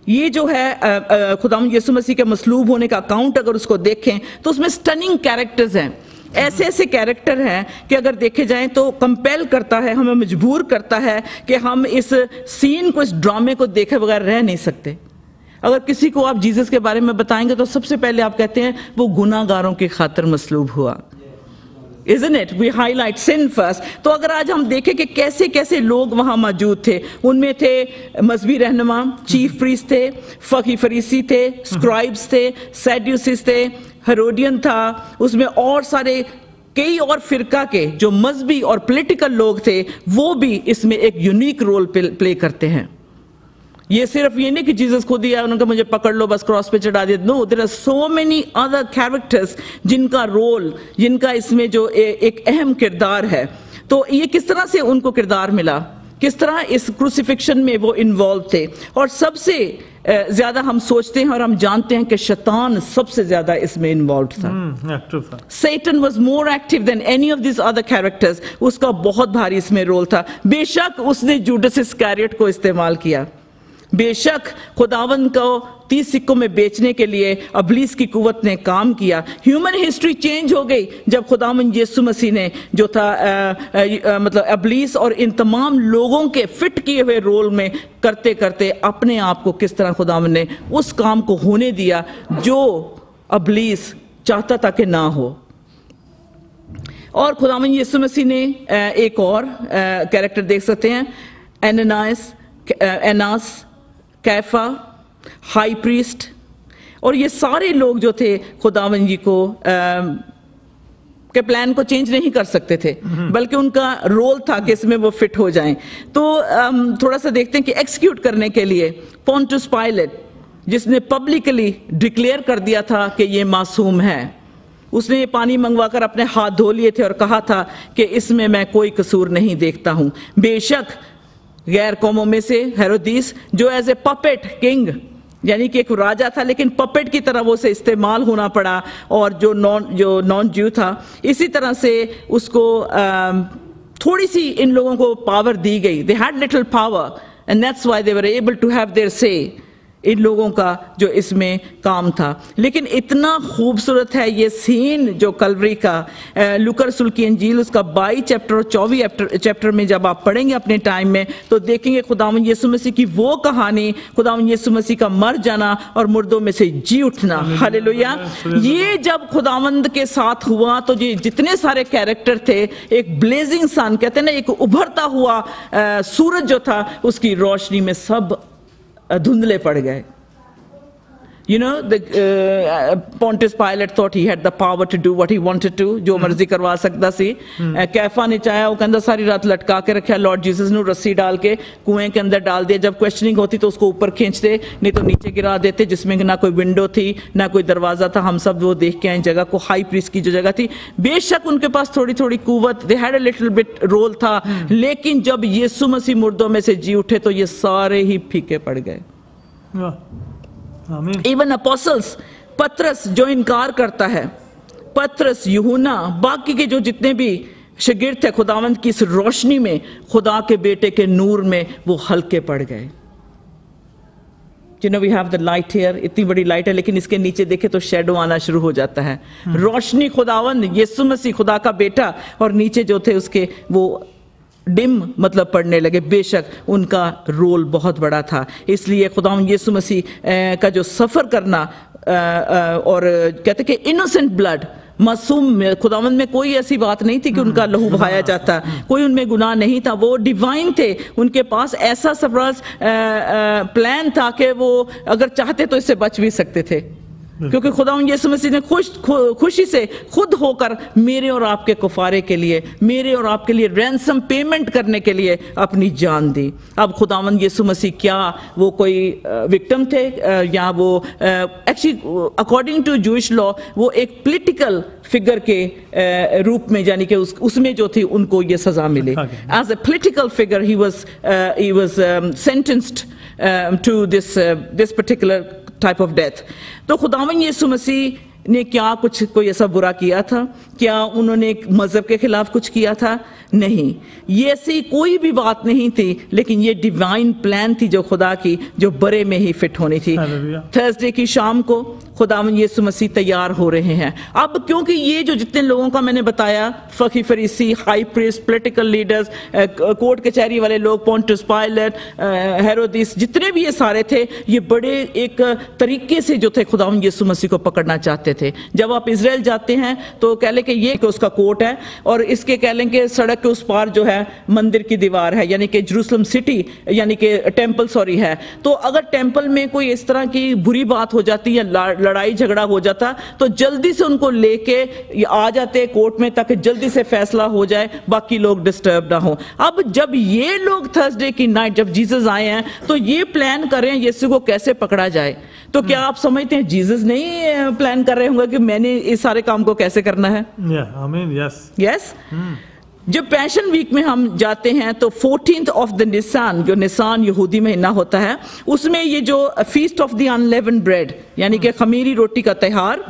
ये जो है खुदा यीशु मसीह के मसलूब होने का अकाउंट अगर उसको देखें तो उसमें स्टनिंग कैरेक्टर्स हैं ऐसे ऐसे कैरेक्टर हैं कि अगर देखे जाएँ तो कंपेल करता है, हमें मजबूर करता है कि हम इस सीन को, इस ड्रामे को देखे बगैर रह नहीं सकते। अगर किसी को आप जीसस के बारे में बताएँगे तो सबसे पहले आप कहते हैं, वो गुनागारों की खातर मसलूब हुआ। Isn't it? We highlight sin first तो अगर आज हम देखें कि कैसे कैसे लोग वहाँ मौजूद थे, उनमें थे मजहबी रहनुमा चीफ प्रीस थे, फकी फरीसी थे स्क्राइब्स थे सैड्यूसिस थे हेरोडियन था उसमें और सारे कई और फिरका के जो मजहबी और पॉलिटिकल लोग थे वो भी इसमें एक यूनिक रोल प्ले करते हैं। ये सिर्फ़ ये नहीं कि जीसस खुद ही आया उन्होंने कहा, मुझे पकड़ लो बस क्रॉस पे चढ़ा दिया no there are so many other characters जिनका रोल जिनका इसमें जो ए, एक अहम किरदार है। तो ये किस तरह से उनको किरदार मिला? किस तरह इस क्रूसिफिक्शन में वो इन्वॉल्व थे? और सबसे ज़्यादा हम सोचते हैं और हम जानते हैं कि शैतान सबसे ज़्यादा इसमें इन्वॉल्व था। Satan was more active than any of this other characters उसका बहुत भारी इसमें रोल था। बेशक उसने जूडस इस्कैरियोट को इस्तेमाल किया। बेशक खुदावन को तीस सिक्कों में बेचने के लिए अबलीस की कुवत ने काम किया। ह्यूमन हिस्ट्री चेंज हो गई जब खुदावन यीशु मसीह ने जो था अ, अ, अ, मतलब अबलीस और इन तमाम लोगों के फिट किए हुए रोल में करते करते अपने आप को किस तरह खुदावन ने उस काम को होने दिया जो अबलीस चाहता था कि ना हो। और खुदावन यीशु मसीह ने एक और कैरेक्टर देख सकते हैं। एनानास एनास कैफा हाई प्रीस्ट और ये सारे लोग जो थे खुदावन जी को अ, के प्लान को चेंज नहीं कर सकते थे। बल्कि उनका रोल था कि इसमें वो फिट हो जाएँ। तो हम थोड़ा सा देखते हैं कि एक्सिक्यूट करने के लिए पोंटस पायलट जिसने पब्लिकली डिक्लेयर कर दिया था कि ये मासूम है। उसने ये पानी मंगवाकर अपने हाथ धो लिए थे और कहा था कि इसमें मैं कोई कसूर नहीं देखता हूँ। बेशक गैर कौमों में से हेरोदीस जो एज ए पपेट किंग यानी कि एक राजा था, लेकिन पपेट की तरह वो उसे इस्तेमाल होना पड़ा और जो नॉन जो नॉन ज्यू था, इसी तरह से उसको थोड़ी सी इन लोगों को पावर दी गई। They had little power and that's why they were able to have their say इन लोगों का जो इसमें काम था। लेकिन इतना खूबसूरत है ये सीन जो कलवरी का लुकर रसूल की अंजील उसका बाई चैप्टर और चौबी चैप्टर में जब आप पढ़ेंगे अपने टाइम में तो देखेंगे खुदावन यीशु मसीह की वो कहानी खुदावन यीशु मसीह का मर जाना और मुर्दों में से जी उठना। हालेलुया ये जब खुदावंद के साथ हुआ तो ये जितने सारे कैरेक्टर थे एक ब्लेजिंग सन कहते हैं ना एक उभरता हुआ सूरज जो था उसकी रोशनी में सब धुंधले पड़ गए। You know, the uh, Pontius Pilate thought he had the power to do what he wanted to, ਜੋ ਮਰਜ਼ੀ ਕਰਵਾ ਸਕਦਾ ਸੀ ਅ, कैफा ने चाहा वो कहता सारी रात लटका के रखा लॉर्ड जीसस ने रस्सी डाल के कुएं के अंदर डाल दिया जब क्वेश्चनिंग होती तो उसको ऊपर खींचते नहीं तो नीचे गिरा देते जिसमें ना कोई विंडो थी ना कोई दरवाजा था हम सब वो देख के आए जगह को हाई प्रीस की जो जगह थी बेशक उनके पास थोड़ी थोड़ी कुवत they had a little bit role था लेकिन जब यीशु मसीह मुर्दों में से जी उठे तो ये सारे ही फीके पड़ गए आमीन इवन अपोसल्स पत्रस जो इनकार करता है पत्रस यूहुना बाकी के जो जितने भी शागिर्द थे खुदावंत की इस रोशनी में खुदा के बेटे के नूर में वो हल्के पड़ गए you know we have the light here इतनी बड़ी लाइट है लेकिन इसके नीचे देखे तो शेडो आना शुरू हो जाता है रोशनी खुदावन यीशु मसीह खुदा का बेटा और नीचे जो थे उसके वो डिम मतलब पढ़ने लगे। बेशक उनका रोल बहुत बड़ा था। इसलिए खुदा यीशु मसीह का जो सफ़र करना और कहते कि इनोसेंट ब्लड मासूम खुदावंद में कोई ऐसी बात नहीं थी कि उनका लहू बहाया जाता। कोई उनमें गुनाह नहीं था। वो डिवाइन थे। उनके पास ऐसा सरप्राइज़ प्लान था कि वो अगर चाहते तो इससे बच भी सकते थे। क्योंकि खुदा यीशु मसीह ने खुश खु- खुशी से खुद होकर मेरे और आपके कुफारे के लिए मेरे और आपके लिए रैंसम पेमेंट करने के लिए अपनी जान दी। अब खुदावन यीशु मसीह क्या वो कोई विक्टिम थे या वो actually according to Jewish law वो एक पॉलिटिकल फिगर के रूप में यानी कि उस, उसमें जो थी उनको ये सजा मिली। As a as figure he figure he was uh, he was um, sentenced um, of death. तो खुदावन यीशु मसीह ने क्या कुछ कोई ऐसा बुरा किया था? क्या उन्होंने मज़हब के खिलाफ कुछ किया था? नहीं। ये ऐसी कोई भी बात नहीं थी लेकिन ये डिवाइन प्लान थी जो खुदा की जो बड़े में ही फिट होनी थी। थर्सडे की शाम को खुदावन यीशु मसीह तैयार हो रहे हैं। अब क्योंकि ये जो जितने लोगों का मैंने बताया, फकी फरीसी high priest political leaders court कचहरी वाले लोग पॉन्टस पायलट हेरोदिस जितने भी ये सारे थे, ये बड़े एक तरीके से जो थे खुदावन यीशु मसीह को पकड़ना चाहते थे। जब आप इसराइल जाते हैं तो कह लें कि ये कि उसका कोर्ट है, और इसके कह लें कि सड़क के उस पार जो है, मंदिर की दीवार है, यानी कि जरूसलम सिटी यानी कि टेंपल सॉरी है। तो अगर टेंपल में कोई इस तरह की बुरी बात हो जाती ला- लड़ाई झगड़ा हो जाता तो जल्दी से उनको लेके आ जाते कोर्ट में ताकि जल्दी से फैसला हो जाए बाकी लोग डिस्टर्ब ना हो। अब जब ये लोग थर्सडे की नाइट जब जीसस आए हैं तो ये प्लान कर रहे हैं यीशु को कैसे पकड़ा जाए? तो क्या आप समझते हैं जीसस नहीं प्लान कर रहे होंगे कि मैंने इस सारे काम को कैसे करना है? या आमीन यस यस जब पैशन वीक में हम जाते हैं तो फोर्टीन ऑफ़ द निसान जो निसान यहूदी महीना होता है, उसमें ये जो feast of the unleavened bread यानी कि खमीरी रोटी का त्यौहार,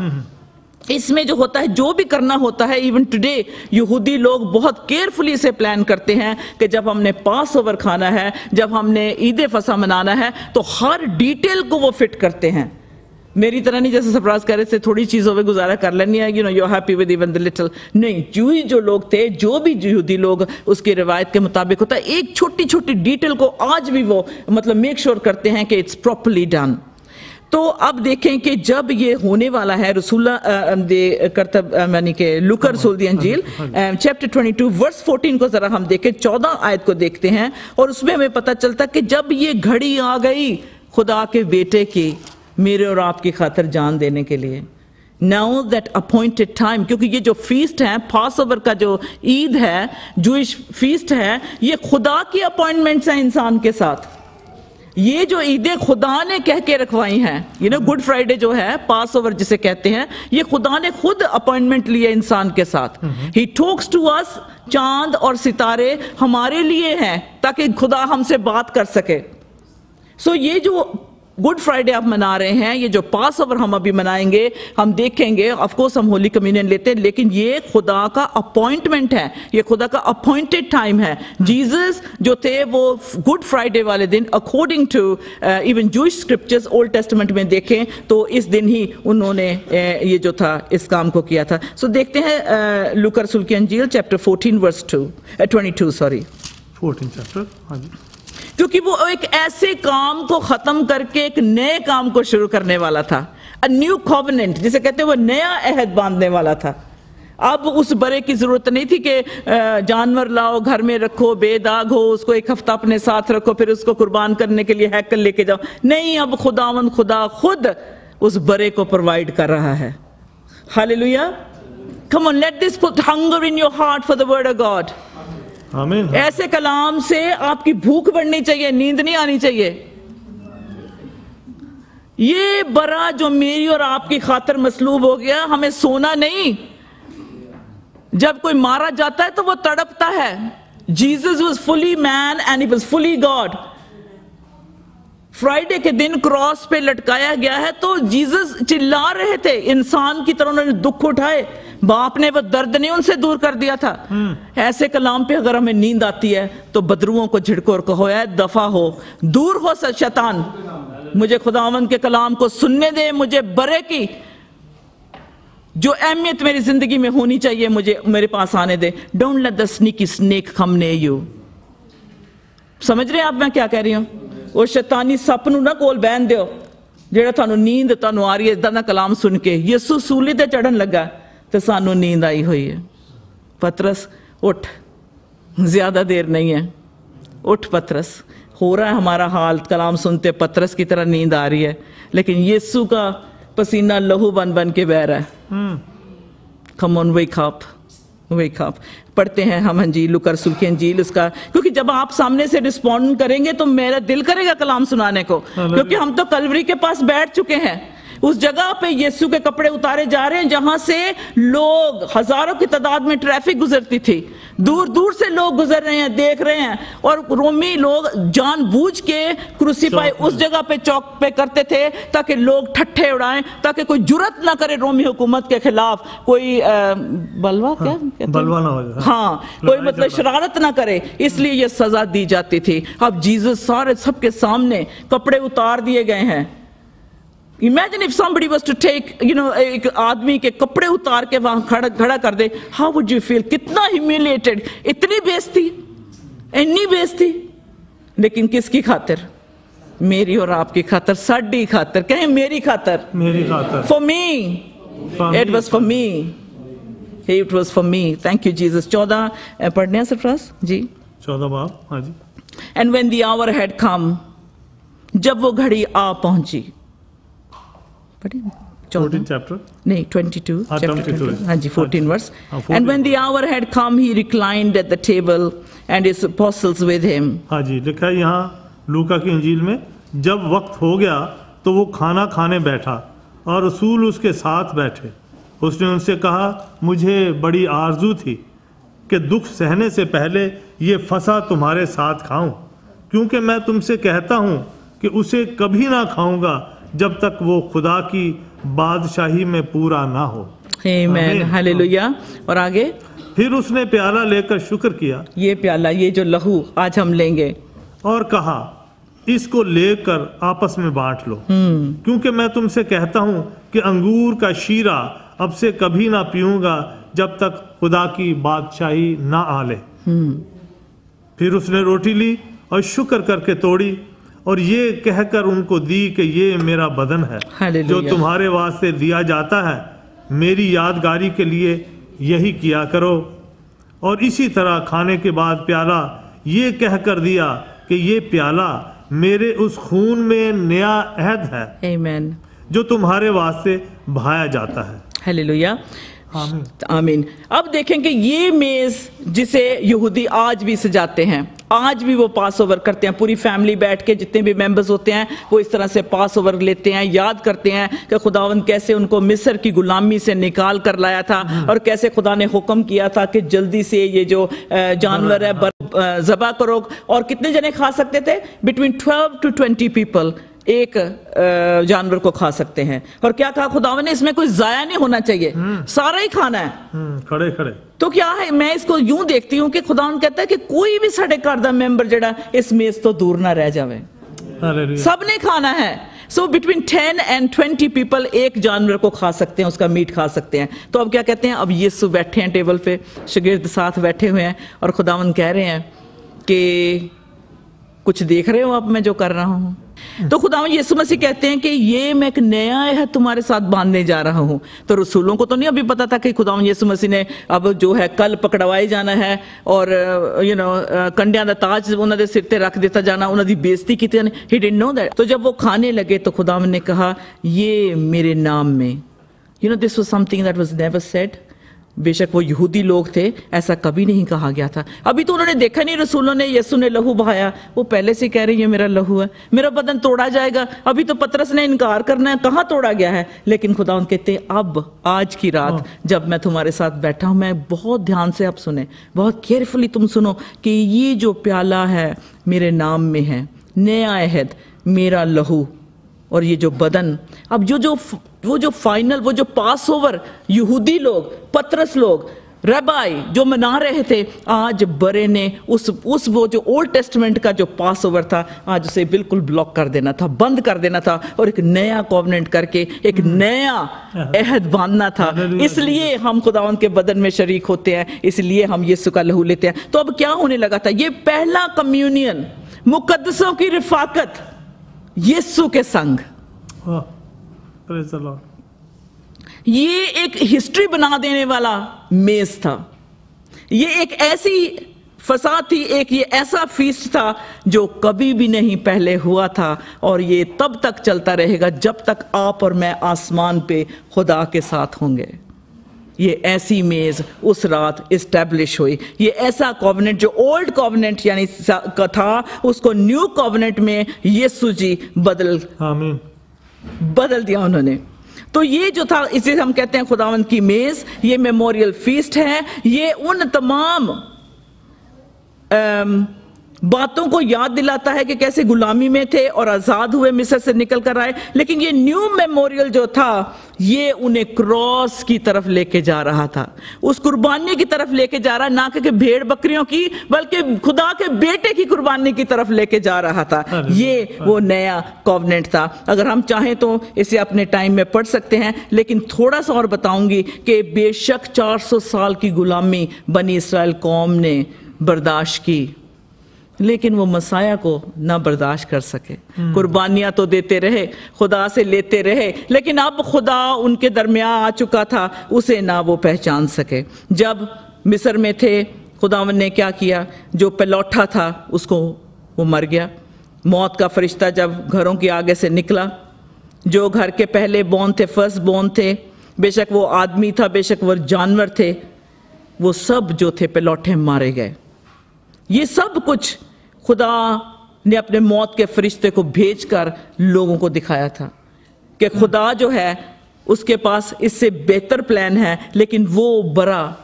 इसमें जो होता है, जो भी करना होता है इवन टुडे यहूदी लोग बहुत केयरफुली से प्लान करते हैं कि जब हमने पास ओवर खाना है, जब हमने ईद फसा मनाना है तो हर डिटेल को वो फिट करते हैं। मेरी तरह नहीं जैसे सरफराज कह रहे थे थोड़ी चीज़ों में गुजारा कर लेनी है you know you happy with even the little नहीं जूही जो लोग थे जो भी यहूदी लोग उसकी रिवायत के मुताबिक होता है एक छोटी छोटी डिटेल को आज भी वो मतलब मेक श्योर sure करते हैं कि इट्स प्रॉपरली डन तो अब देखें कि जब ये होने वाला है रसूला दे करतब यानी कि लुकर रसूल अंजील चैप्टर 22 वर्स 14 को जरा हम देखें 14 आयत को देखते हैं और उसमें हमें पता चलता कि जब ये घड़ी आ गई खुदा के बेटे की मेरे और आपकी खातर जान देने के लिए। नाउ दैट अपॉइंटेड टाइम क्योंकि ये जो फीस्ट है पास ओवर का जो ईद है जूश फीस्ट है ये खुदा की अपॉइंटमेंट्स हैं इंसान के साथ। ये जो ईदें खुदा ने कह के रखवाई हैं यू नो गुड फ्राइडे जो है पास ओवर जिसे कहते हैं ये खुदा ने खुद अपॉइंटमेंट लिया इंसान के साथ। ही टॉक्स टू अस चाँद और सितारे हमारे लिए हैं ताकि खुदा हमसे बात कर सके। सो so ये जो गुड फ्राइडे आप मना रहे हैं ये जो पास ओवर हम अभी मनाएँगे हम देखेंगे ऑफ़ कोर्स हम होली कम्युनियन लेते हैं लेकिन ये खुदा का अपॉइंटमेंट है ये खुदा का अपॉइंटेड टाइम है। जीसस जो थे वो गुड फ्राइडे वाले दिन according to even Jewish scriptures Old Testament में देखें तो इस दिन ही उन्होंने uh, ये जो था इस काम को किया था। सो so, देखते हैं लुकर सुल्की अंजील चैप्टर 14 वर्स 2 22 सॉरी 14 चैप्टर हाँ जी। क्योंकि वो एक ऐसे काम को खत्म करके एक नए काम को शुरू करने वाला था। अ न्यू कॉवनेंट जिसे कहते हैं वो नया अहद बांधने वाला था। अब उस बरे की ज़रूरत नहीं थी कि जानवर लाओ, घर में रखो, बेदाग हो, उसको एक हफ़्ता अपने साथ रखो, फिर उसको कुर्बान करने के लिए हैकल लेके जाओ। नहीं, अब खुदावन खुदा खुद उस बरे को प्रोवाइड कर रहा है। Hallelujah come on let this put hunger in your heart for the word of God ऐसे कलाम से आपकी भूख बढ़नी चाहिए, नींद नहीं आनी चाहिए। ये बरा जो मेरी और आपकी खातर मसलूब हो गया, हमें सोना नहीं। जब कोई मारा जाता है तो वो तड़पता है। Jesus was fully man and was fully God. Friday के दिन क्रॉस पे लटकाया गया है तो जीसस चिल्ला रहे थे। इंसान की तरह उन्होंने दुख उठाए। बाप ने वो दर्द नहीं उनसे दूर कर दिया था ऐसे कलाम पे अगर हमें नींद आती है तो बदरुओं को झिड़को और कहो है दफा हो दूर हो शैतान मुझे खुदावन के कलाम को सुनने दे मुझे बरे की जो अहमियत मेरी जिंदगी में होनी चाहिए मुझे मेरे पास आने दे don't let the sneaky snake come ने यू समझ रहे आप मैं क्या कह रही हूं ਉਹ ਸ਼ੈਤਾਨੀ ਸੱਪ ਨੂੰ ਨਾ ਕੋਲ ਬਹਿਣ ਦਿਓ ਜਿਹੜਾ ਤੁਹਾਨੂੰ ਨੀਂਦ ਤੁਹਾਨੂੰ ਆ ਰਹੀ ਹੈ ਇਦਾਂ ਦਾ ਕਲਾਮ ਸੁਣ ਕੇ ਯਿਸੂ ਸੂਲੀ ਤੇ ਚੜਨ ਲੱਗਾ ਤੇ ਸਾਨੂੰ ਨੀਂਦ आई हुई है पतरस उठ ज्यादा देर नहीं है उठ पतरस हो रहा है हमारा हाल कलाम सुनते पतरस की तरह नींद आ रही है लेकिन यीशु का पसीना लहू बन बन के बह रहा है come on wake up wake up पढ़ते हैं हम अंजील लुकर सुल्की अंजील उसका क्योंकि जब आप सामने से रिस्पॉन्ड करेंगे तो मेरा दिल करेगा कलाम सुनाने को क्योंकि हम तो कलवरी के पास बैठ चुके हैं उस जगह पे यीशु के कपड़े उतारे जा रहे हैं जहाँ से लोग हज़ारों की तादाद में ट्रैफ़िक गुजरती थी। दूर दूर से लोग गुजर रहे हैं देख रहे हैं। और रोमी लोग जानबूझ के क्रूसीफाई उस जगह पे चौक पे करते थे ताकि लोग ठट्ठे उड़ाएँ ताकि कोई जुरत ना करे रोमी हुकूमत के खिलाफ। कोई आ, बलवा क्या कहते बलवा ना हो जाए हाँ। कोई मतलब शरारत ना करे इसलिए ये सजा दी जाती थी। अब जीसस सारे सबके सामने कपड़े उतार दिए गए हैं। Imagine if somebody was to take you know एक आदमी के कपड़े उतार के वहाँ खड़ा खड़ा कर दे। हाउ वुड यू फील कितना ह्यूमिलेटेड इतनी बेइज्जती। इतनी बेइज्जती। लेकिन किसकी खातिर? मेरी और आपकी खातर। साडी खातर। कहें मेरी खातर। मेरी खातर। For me For it me. Was for me it was for me thank you Jesus चौदह पढ़ने हैं सरफराज जी। चौदह बाब हाँ जी। And when the hour had come जब वो घड़ी आ पहुँची पढ़िए फोर्टीन नहीं 22 हाँ, chapter 22 20 हाँ। जी 14 verse हाँ, and 14 when the hour had come he reclined at the table and his apostles हाँ जी लिखा है यहाँ लूका की इंजील में जब वक्त हो गया तो वो खाना खाने बैठा और रसूल उसके साथ बैठे। उसने उनसे कहा मुझे बड़ी आरज़ू थी कि दुख सहने से पहले ये फसा तुम्हारे साथ खाऊं क्योंकि मैं तुमसे कहता हूँ कि उसे कभी ना खाऊँगा जब तक वो खुदा की बादशाही में पूरा ना हो। हालेलुया और आगे? फिर उसने प्याला लेकर शुक्र किया। ये प्याला ये जो लहू आज हम लेंगे। और कहा इसको लेकर आपस में बांट लो। क्योंकि मैं तुमसे कहता हूँ कि अंगूर का शीरा अब से कभी ना पीऊँगा जब तक खुदा की बादशाही ना आले। फिर उसने रोटी ली और शुक्र करके तोड़ी। और ये कहकर उनको दी कि ये मेरा बदन है। जो तुम्हारे वास्ते दिया जाता है मेरी यादगारी के लिए यही किया करो। और इसी तरह खाने के बाद प्याला ये कहकर दिया कि ये प्याला मेरे उस खून में नया अहद है आमीन जो तुम्हारे वास्ते बहाया जाता है। हालेलुया। आमीन। अब देखेंगे ये मेज जिसे यहूदी आज भी सजाते हैं। आज भी वो पास ओवर करते हैं। पूरी फैमिली बैठ के जितने भी मेंबर्स होते हैं वो इस तरह से पास ओवर लेते हैं याद करते हैं कि खुदावन कैसे उनको मिस्र की गुलामी से निकाल कर लाया था और कैसे खुदा ने हुक्म किया था कि जल्दी से ये जो जानवर है जबा करो। और कितने जने खा सकते थे? Between twelve to twenty people एक जानवर को खा सकते हैं। और क्या कहा खुदावन ने इसमें कोई जाया नहीं होना चाहिए। सारा ही खाना है। हम्म, खड़े खड़े। तो क्या है मैं इसको यूँ देखती हूँ कि खुदावन कहता है कि कोई भी साढ़े घर का मेंबर जड़ा इस मेज तो दूर ना रह जावे। हालेलुया। सबने खाना है। So between ten and twenty people एक जानवर को खा सकते हैं उसका मीट खा सकते हैं। तो अब क्या कहते हैं अब ये यीशु बैठे हैं टेबल पे शगिर्द साथ बैठे हुए हैं और खुदावन कह रहे हैं कि कुछ देख रहे हो आप मैं जो कर रहा हूँ? तो खुदा यीशु मसीह कहते हैं कि ये मैं एक नया है, तुम्हारे साथ बांधने जा रहा हूँ। तो रसूलों को तो नहीं अभी पता था कि खुदा यीशु मसीह ने अब जो है कल पकड़वाए जाना है और यू नो कंडिया का ताज उन्होंने सिर पर रख दिता जाना, उन्होंने बेजती की जानी ही डिड नो दैट तो जब वो खाने लगे तो खुदा ने कहा, ये मेरे नाम में। You know this was something that was never set बेशक वो यहूदी लोग थे ऐसा कभी नहीं कहा गया था। अभी तो उन्होंने देखा नहीं रसूलों ने यीशु ने लहू बहाया। वो पहले से कह रही है मेरा लहू है मेरा बदन तोड़ा जाएगा। अभी तो पतरस ने इनकार करना है कहाँ तोड़ा गया है? लेकिन खुदा उन कहते अब आज की रात जब मैं तुम्हारे साथ बैठा हूँ मैं बहुत ध्यान से अब सुने बहुत केयरफुली तुम सुनो कि ये जो प्याला है मेरे नाम में है। नया अहद मेरा लहू और ये जो बदन अब जो जो वो जो फाइनल वो जो पास ओवर यहूदी लोग पतरस लोग रबाई जो मना रहे थे आज बरे ने उस उस वो जो ओल्ड टेस्टमेंट का जो पास ओवर था आज उसे बिल्कुल ब्लॉक कर देना था बंद कर देना था और एक नया कॉवनेंट करके एक नया अहद बांधना था। इसलिए हम खुदावन के बदन में शरीक होते हैं इसलिए हम यीशु का लहू लेते हैं। तो अब क्या होने लगा था? ये पहला कम्युनियन मुकदसों की रिफाकत। यीशु के संग। ये एक हिस्ट्री बना देने वाला मेज था। ये एक ऐसी फसाद थी एक ये ऐसा फीस्ट था जो कभी भी नहीं पहले हुआ था और ये तब तक चलता रहेगा जब तक आप और मैं आसमान पे खुदा के साथ होंगे। ये ऐसी मेज उस रात इस्टेब्लिश हुई। ये ऐसा कॉवनेंट जो ओल्ड कॉवनेंट यानी था उसको न्यू कॉवनेंट में यीशु जी बदल आमीन। बदल दिया उन्होंने। तो ये जो था इसे हम कहते हैं खुदावंत की मेज ये मेमोरियल फीस्ट है। ये उन तमाम बातों को याद दिलाता है कि कैसे गुलामी में थे और आज़ाद हुए मिस्र से निकल कर आए। लेकिन ये न्यू मेमोरियल जो था ये उन्हें क्रॉस की तरफ़ लेके जा रहा था। उस कुर्बानी की तरफ़ लेके जा रहा ना कि भेड़ बकरियों की बल्कि खुदा के बेटे की कुर्बानी की तरफ़ लेके जा रहा था। ये वो नया कॉवनेंट था। अगर हम चाहें तो इसे अपने टाइम में पढ़ सकते हैं लेकिन थोड़ा सा और बताऊँगी कि बेशक 400 साल की गुलामी बनी इसराइल कौम ने बर्दाश्त की। लेकिन वो मसाया को ना बर्दाश्त कर सके। कुर्बानियाँ तो देते रहे खुदा से लेते रहे लेकिन अब खुदा उनके दरमियान आ चुका था उसे ना वो पहचान सके। जब मिस्र में थे खुदावन ने क्या किया? जो पलौठा था उसको वो मर गया। मौत का फरिश्ता जब घरों के आगे से निकला जो घर के पहले बोन थे फ़र्स्ट बोन थे बेशक वो आदमी था बेशक वो जानवर थे वो सब जो थे पलौठे मारे गए। ये सब कुछ खुदा ने अपने मौत के फरिश्ते को भेजकर लोगों को दिखाया था कि खुदा जो है, उसके पास इससे बेहतर प्लान है, लेकिन वो बड़ा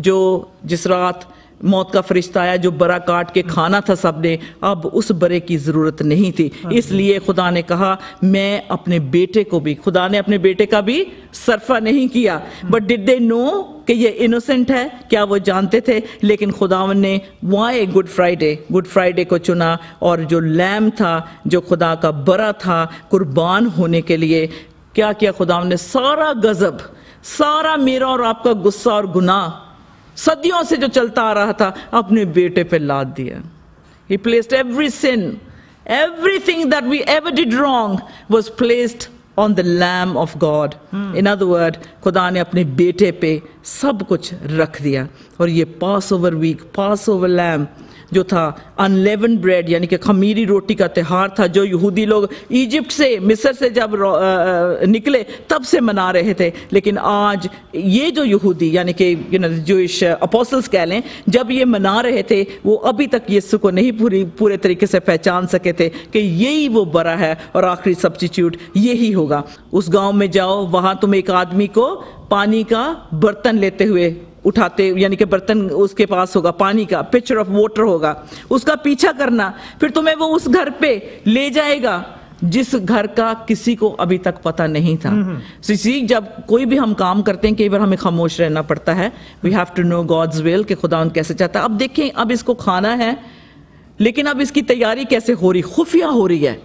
जो जिस रात मौत का फरिश्ता आया जो बरा काट के खाना था सबने अब उस बरे की ज़रूरत नहीं थी। इसलिए खुदा ने कहा मैं अपने बेटे को भी खुदा ने अपने बेटे का भी सरफा नहीं किया। बट डिड दे नो कि ये इनोसेंट है? क्या वो जानते थे? लेकिन खुदावन ने why Good Friday Good Friday को चुना और जो लैम था जो खुदा का बरा था कुर्बान होने के लिए क्या किया खुदावन ने? सारा गजब सारा मेरा और आपका गुस्सा और गुनाह सदियों से जो चलता आ रहा था अपने बेटे पे लाद दिया he placed every sin everything that we ever did wrong was placed on the lamb of god in other word खुदा ने अपने बेटे पे सब कुछ रख दिया और ये पास over week Passover lamb जो था अनलेवन ब्रेड यानी कि खमीरी रोटी का त्यौहार था, जो यहूदी लोग इजिप्ट से, मिस्र से जब निकले, तब से मना रहे थे। लेकिन आज ये जो यहूदी, यानी कि यू नो जोइश अपोसल्स कह लें, जब ये मना रहे थे, वो अभी तक यीशु को नहीं पूरी, पूरे तरीके से पहचान सके थे कि यही वो बड़ा है और आखिरी सब्सिट्यूट यही होगा। उस गाँव में जाओ, वहाँ तुम एक आदमी को पानी का बर्तन लेते हुए उठाते यानी कि बर्तन उसके पास होगा पानी का पिक्चर ऑफ़ वाटर होगा। उसका पीछा करना फिर तुम्हें वो उस घर पे ले जाएगा जिस घर का किसी को अभी तक पता नहीं था। So, see, जब कोई भी हम काम करते हैं कई बार हमें खामोश रहना पड़ता है। We have to know God's will कि खुदा उन कैसे चाहता है। अब देखें अब इसको खाना है लेकिन अब इसकी तैयारी कैसे हो रही खुफिया हो रही है।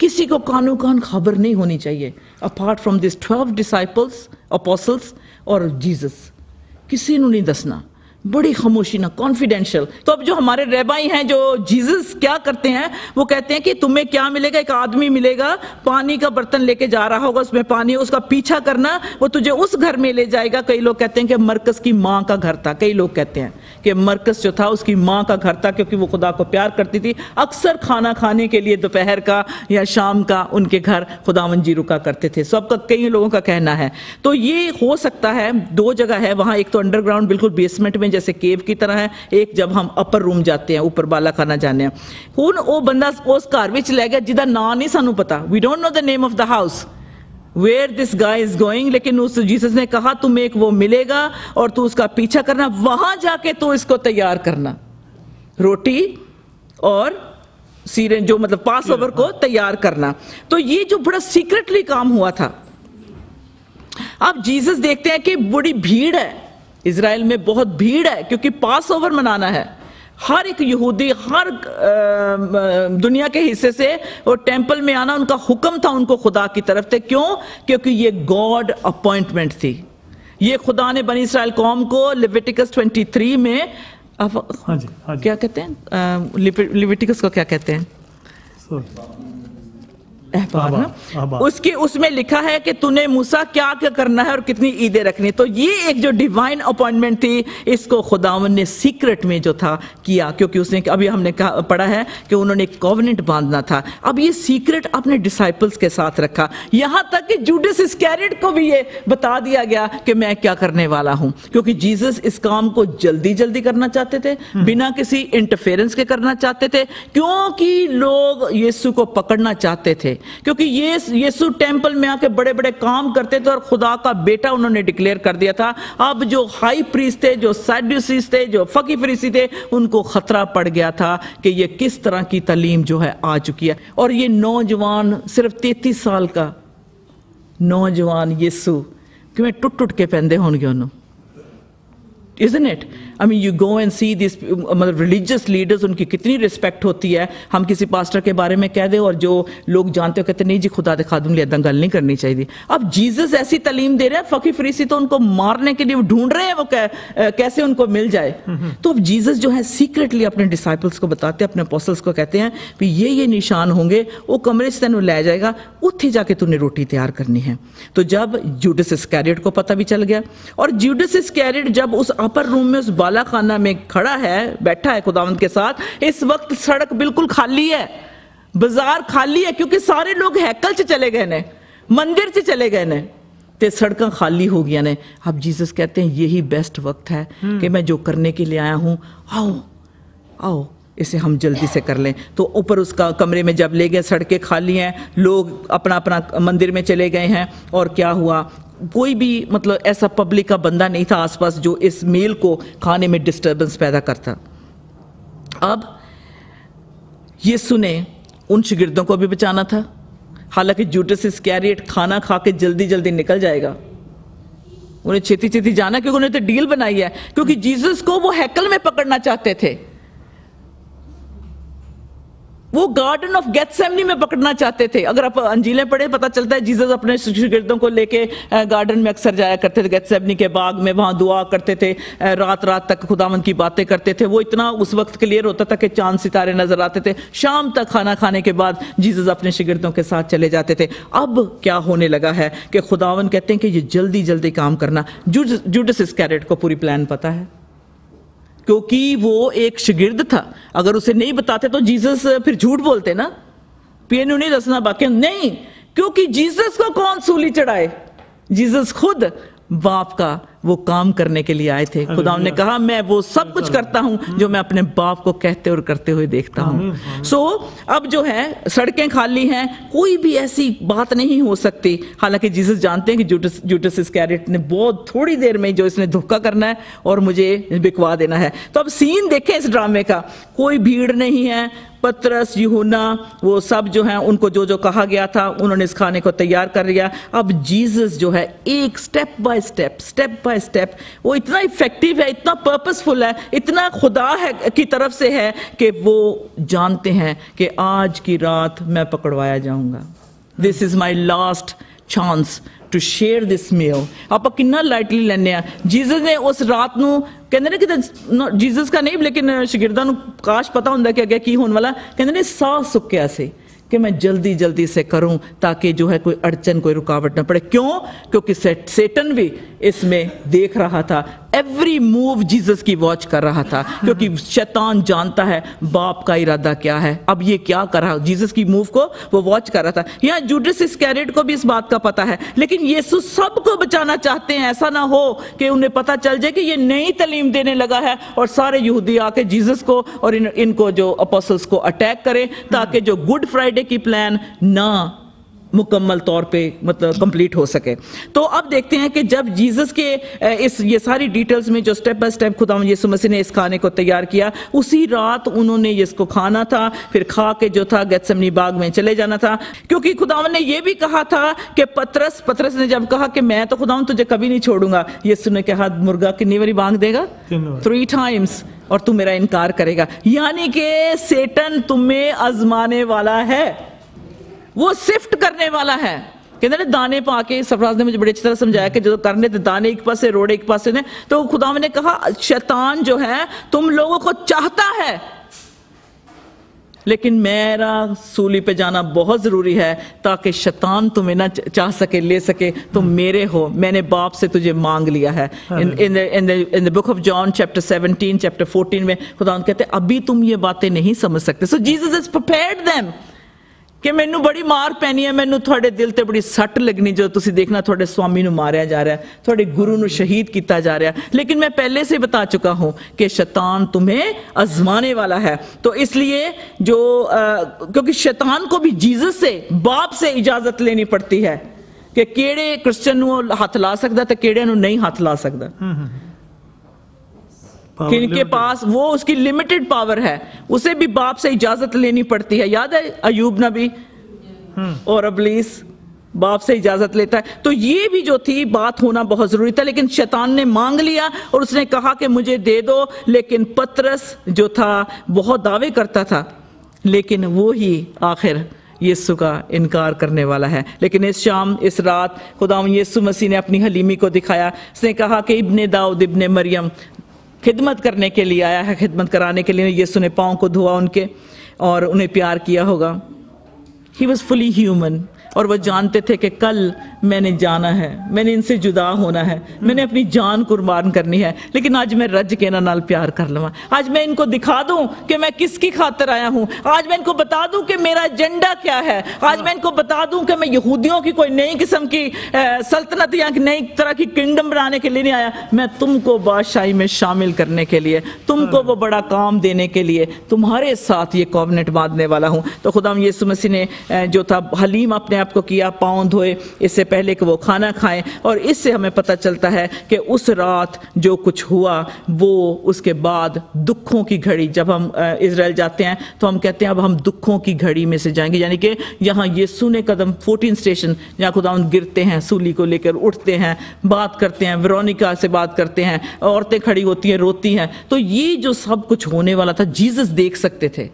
किसी को कानो कान खबर नहीं होनी चाहिए apart from this twelve disciples apostles और जीसस ਕਿਸੇ ਨੂੰ ਨਹੀਂ ਦੱਸਣਾ। बड़ी खामोशी, ना कॉन्फिडेंशियल तो अब जो हमारे रेबाई हैं, जो जीसस क्या करते हैं, वो कहते हैं कि तुम्हें क्या मिलेगा? एक आदमी मिलेगा, पानी का बर्तन लेके जा रहा होगा, उसमें पानी, उसका पीछा करना, वो तुझे उस घर में ले जाएगा। कई लोग कहते हैं कि मरकस की माँ का घर था। कई लोग कहते हैं कि मरकस जो था, उसकी माँ का घर था, क्योंकि वो खुदा को प्यार करती थी। अक्सर खाना खाने के लिए दोपहर का या शाम का उनके घर खुदावन जी रुका करते थे। सबका कई लोगों का कहना है। तो ये हो सकता है, दो जगह है, वहाँ एक तो अंडरग्राउंड बिल्कुल बेसमेंट में जैसे केव की तरह है एक जब हम अपर रूम जाते हैं ऊपर बाला खाना जाने ਆ ਹੁਣ ਉਹ ਬੰਦਾ ਉਸ ਘਰ ਵਿੱਚ ਲੈ ਗਿਆ ਜਿਹਦਾ ਨਾਂ ਨਹੀਂ ਸਾਨੂੰ ਪਤਾ we don't know the name of the house where this guy is going लेकिन उस जीसस ने कहा तुम एक वो मिलेगा और तू उसका पीछा करना वहाँ जाके तू इसको तैयार करना। रोटी और सीरे जो मतलब पास ओवर को हाँ। तैयार करना। तो ये जो बड़ा सीक्रेटली काम हुआ था। अब जीसस देखते हैं कि बड़ी भीड़ है। इसराइल में बहुत भीड़ है क्योंकि पास ओवर मनाना है। हर एक यहूदी हर दुनिया के हिस्से से और टेंपल में आना उनका हुक्म था उनको खुदा की तरफ़ से। क्यों? क्योंकि ये गॉड अपॉइंटमेंट थी। ये खुदा ने बनी इसराइल कौम को लिविटिकस 23 में हाँ जी, हाँ जी। क्या कहते हैं? लिविटिकस को क्या कहते हैं? एहबार ना? उसके उसमें लिखा है कि तूने मूसा क्या क्या करना है और कितनी ईदें रखनी तो ये एक जो डिवाइन अपॉइंटमेंट थी इसको खुदावन ने सीक्रेट में जो था किया क्योंकि उसने अभी हमने कहा पढ़ा है कि उन्होंने कॉवनेंट बांधना था। अब ये सीक्रेट अपने डिसाइपल्स के साथ रखा। यहाँ तक कि जूडिस इस्कैरियोट को भी ये बता दिया गया कि मैं क्या करने वाला हूँ। क्योंकि जीसस इस काम को जल्दी जल्दी करना चाहते थे बिना किसी इंटरफेरेंस के करना चाहते थे क्योंकि लोग यीशु को पकड़ना चाहते थे। क्योंकि ये यीशु टेंपल में आके बड़े बड़े काम करते थे और खुदा का बेटा उन्होंने डिक्लेयर कर दिया था अब जो हाई प्रीस थे जो सैड्यूसीस थे जो फकी फरीसी थे उनको खतरा पड़ गया था कि ये किस तरह की तालीम जो है आ चुकी है और ये नौजवान सिर्फ तैतीस साल का नौजवान यीशु ਕਿਵੇਂ ਟੁੱਟ ਟੁੱਟ ਕੇ ਪੈਂਦੇ ਹੋਣਗੇ ਉਹਨੂੰ isn't it I mean you go and see this मतलब रिलीजियस लीडर्स उनकी कितनी रिस्पेक्ट होती है। हम किसी पास्टर के बारे में कह दें और जो लोग जानते हो कहते नहीं जी खुदा दे खादुम लिए गल नहीं करनी चाहिए। अब जीसस ऐसी तलीम दे रहे हैं फकी फरीसी तो उनको मारने के लिए ढूंढ रहे हैं वो कै, कैसे उनको मिल जाए। तो अब जीसस जो है सीक्रेटली अपने डिसाइपल्स को बताते हैं अपने अपोस्टल्स को कहते हैं कि ये ये निशान होंगे वो कमरे से तेन ले जाएगा उत्थे जाके तूने रोटी तैयार करनी है। तो जब जूडस इस्कैरियोट को पता भी चल गया और जूडस इस्कैरियोट जब उस अपर रूम में उस बाला खाना में खड़ा है बैठा है खुदावंत के साथ। इस वक्त सड़क बिल्कुल खाली है। बाज़ार खाली है क्योंकि सारे लोग हैकल से चले गए ने मंदिर से चले गए ने। ते सड़कें खाली हो गई ने। अब जीसस कहते हैं यही बेस्ट वक्त है कि मैं जो करने के लिए आया हूँ आओ आओ इसे हम जल्दी से कर लें। तो ऊपर उसका कमरे में जब ले गए सड़कें खाली हैं लोग अपना अपना मंदिर में चले गए हैं। और क्या हुआ? कोई भी मतलब ऐसा पब्लिक का बंदा नहीं था आसपास जो इस मेल को खाने में डिस्टरबेंस पैदा करता। अब यीशु सुने, उन शिगिर्दों को भी बचाना था। हालाँकि जूटस इसकैरियट खाना खा के जल्दी जल्दी निकल जाएगा। उन्हें छेती छेती जाना क्योंकि उन्हें तो डील बनाई है, क्योंकि जीसस को वो हैकल में पकड़ना चाहते थे। वो गार्डन ऑफ़ गेथसेमनी में पकड़ना चाहते थे। अगर आप अंजीलें पढ़े, पता चलता है जीसस अपने शिगिर्दों को लेके गार्डन में अक्सर जाया करते थे। गेथसेमनी के बाग में वहाँ दुआ करते थे रात रात तक खुदावन की बातें करते थे। वो इतना उस वक्त क्लियर होता था कि चाँद सितारे नज़र आते थे। शाम तक खाना खाने के बाद जीसस अपने शिगिर्दों के साथ चले जाते थे। अब क्या होने लगा है कि खुदावन कहते हैं कि ये जल्दी जल्दी काम करना। जूडस इसकैरेट को पूरी प्लान पता है? क्योंकि वो एक शिगिर्द था। अगर उसे नहीं बताते तो जीसस फिर झूठ बोलते ना? पीएनयू नहीं दसना बाकी नहीं, क्योंकि जीसस को कौन सूली चढ़ाए? जीसस खुद बाप का वो काम करने के लिए आए थे। खुदा ने कहा मैं वो सब कुछ करता हूँ जो मैं अपने बाप को कहते और करते हुए देखता हूँ। सो so, अब जो है सड़कें खाली हैं कोई भी ऐसी बात नहीं हो सकती। हालाँकि जीसस जानते हैं कि जूटस जूटस इसकैरियोट ने बहुत थोड़ी देर में जो इसने धोखा करना है और मुझे बिकवा देना है। तो अब सीन देखें इस ड्रामे का। कोई भीड़ नहीं है पतरस यूहुना वो सब जो हैं उनको जो जो कहा गया था उन्होंने इस खाने को तैयार कर लिया। अब जीसस जो है एक step by step step by step वो इतना इफेक्टिव है इतना पर्पसफुल है इतना खुदा है की तरफ से है कि वो जानते हैं कि आज की रात मैं पकड़वाया जाऊंगा this is my last chance to share this meal ਆਪਾਂ ਕਿੰਨਾ ਲਾਈਟਲੀ ਲੈਂਦੇ ਆ ਜੀਸਸ ਨੇ ਉਸ ਰਾਤ ਨੂੰ ਕਹਿੰਦੇ ਨੇ ਕਿ ਜੀਸਸ ਦਾ ਨਹੀਂ ਲੇਕਿਨ ਸ਼ਾਗਿਰਦਾਂ ਨੂੰ ਕਾਸ਼ ਪਤਾ ਹੁੰਦਾ ਕਿ ਅੱਗੇ ਕੀ ਹੋਣ ਵਾਲਾ ਕਹਿੰਦੇ ਨੇ ਸਾਹ ਸੁੱਕਿਆ ਸੀ कि मैं जल्दी जल्दी से करूँ ताकि जो है कोई अड़चन, कोई रुकावट ना पड़े। क्यों? क्योंकि सेटन भी इसमें देख रहा था एवरी मूव जीसस की वॉच कर रहा था क्योंकि शैतान जानता है बाप का इरादा क्या है। अब ये क्या कर रहा जीसस की मूव को वो वॉच कर रहा था। यहाँ जूडस इसकैरेट को भी इस बात का पता है लेकिन यीशु सबको बचाना चाहते हैं ऐसा ना हो कि उन्हें पता चल जाए कि ये नई तलीम देने लगा है और सारे यहूदी आके जीसस को और इन, इनको जो अपोसल्स को अटैक करें ताकि जो गुड फ्राइडे की प्लान ना मुकम्मल तौर पे मतलब कंप्लीट हो सके। तो अब देखते हैं कि जब जीसस के इस ये सारी डिटेल्स में जो स्टेप बाय स्टेप खुदा यीशु मसीह ने इस खाने को तैयार किया उसी रात उन्होंने इसको खाना था फिर खा के जो था गैतसमनी बाग में चले जाना था। क्योंकि खुदा ने यह भी कहा था कि पतरस पतरस ने जब कहा कि मैं तो खुदा तुझे कभी नहीं छोड़ूँगा यीशु ने कहा मुर्गा कितनी बारी बांग देगा? थ्री टाइम्स और तू मेरा इनकार करेगा। यानी कि सेटन तुम्हें आजमाने वाला है। वो शिफ्ट करने वाला है ਕਹਿੰਦੇ ਨੇ ਦਾਣੇ ਪਾ ਕੇ ਸਰਫਰਾਜ਼ ਨੇ ਮੈਨੂੰ ਬੜੀ ਅੱਛੀ ਤਰ੍ਹਾਂ ਸਮਝਾਇਆ ਕਿ ਜਦੋਂ करने थे दाने एक पासे रोड़े एक पासे ने तो खुदा ने कहा शैतान जो है तुम लोगों को चाहता है लेकिन मेरा सूली पे जाना बहुत जरूरी है ताकि शैतान तुम्हें ना चाह सके ले सके तुम मेरे हो मैंने बाप से तुझे मांग लिया है in in in in the book of John chapter 17 chapter 14 में खुदा कहते अभी तुम ये बातें नहीं समझ सकते so Jesus is prepared them ਕਿ ਮੈਨੂੰ ਬੜੀ ਮਾਰ ਪੈਣੀ ਹੈ ਮੈਨੂੰ ਤੁਹਾਡੇ ਦਿਲ ਤੇ ਬੜੀ ਸੱਟ ਲੱਗਣੀ ਜਦੋਂ ਤੁਸੀਂ ਦੇਖਣਾ ਤੁਹਾਡੇ ਸਵਾਮੀ ਨੂੰ ਮਾਰਿਆ ਜਾ ਰਿਹਾ ਤੁਹਾਡੇ ਗੁਰੂ ਨੂੰ ਸ਼ਹੀਦ ਕੀਤਾ ਜਾ ਰਿਹਾ लेकिन मैं पहले से बता चुका हूं कि शैतान तुम्हें आजमाने वाला है तो इसलिए जो आ, क्योंकि शैतान को भी जीसस से बाप से इजाजत लेनी पड़ती है ਕਿ ਕਿਹੜੇ ਕ੍ਰਿਸਚੀਅਨ ਨੂੰ ਹੱਥ ਲਾ ਸਕਦਾ ਤੇ ਕਿਹੜਿਆਂ ਨੂੰ ਨਹੀਂ ਹੱਥ ਲਾ ਸਕਦਾ किनके पास वो उसकी लिमिटेड पावर है। उसे भी बाप से इजाज़त लेनी पड़ती है। याद है अयूब नबी? और अबलीस बाप से इजाज़त लेता है। तो ये भी जो थी बात होना बहुत ज़रूरी था लेकिन शैतान ने मांग लिया और उसने कहा कि मुझे दे दो लेकिन पतरस जो था बहुत दावे करता था। लेकिन वो ही आखिर यीशु का इनकार करने वाला है। लेकिन इस शाम इस रात खुदा यीशु मसीह ने अपनी हलीमी को दिखाया। उसने कहा कि इब्ने दाऊद इब्ने मरियम खिदमत करने के लिए आया है, खिदमत कराने के लिए। यीशु ने पाँव को धोआ उनके और उन्हें प्यार किया होगा। ही वॉज़ फुली ह्यूमन और वह जानते थे कि कल मैंने जाना है, मैंने इनसे जुदा होना है, मैंने अपनी जान कुर्बान करनी है, लेकिन आज मैं रज के नाल प्यार कर लवा। आज मैं इनको दिखा दूँ कि मैं किसकी खातर आया हूँ। आज मैं इनको बता दूँ कि मेरा एजेंडा क्या है। आज मैं इनको बता दूँ कि मैं यहूदियों की कोई नई किस्म की सल्तनत या नई तरह की किंगडम बनाने के लिए नहीं आया। मैं तुमको बादशाही में शामिल करने के लिए, तुमको वो बड़ा काम देने के लिए, तुम्हारे साथ ये कॉवनेट बांधने वाला हूँ। तो खुदा यीशु मसीह ने जो था, हलीम अपने आपको किया, पाँव धोए, इससे पहले कि वो खाना खाएँ। और इससे हमें पता चलता है कि उस रात जो कुछ हुआ, वो उसके बाद दुखों की घड़ी, जब हम इसराइल जाते हैं तो हम कहते हैं, अब हम दुखों की घड़ी में से जाएँगे। यानी कि यहाँ यीशु ने कदम 14 स्टेशन, जहाँ खुदा गिरते हैं, सूली को लेकर उठते हैं, बात करते हैं, वेरोनिका से बात करते हैं, औरतें खड़ी होती हैं, रोती हैं। तो ये जो सब कुछ होने वाला था, जीसस देख सकते थे।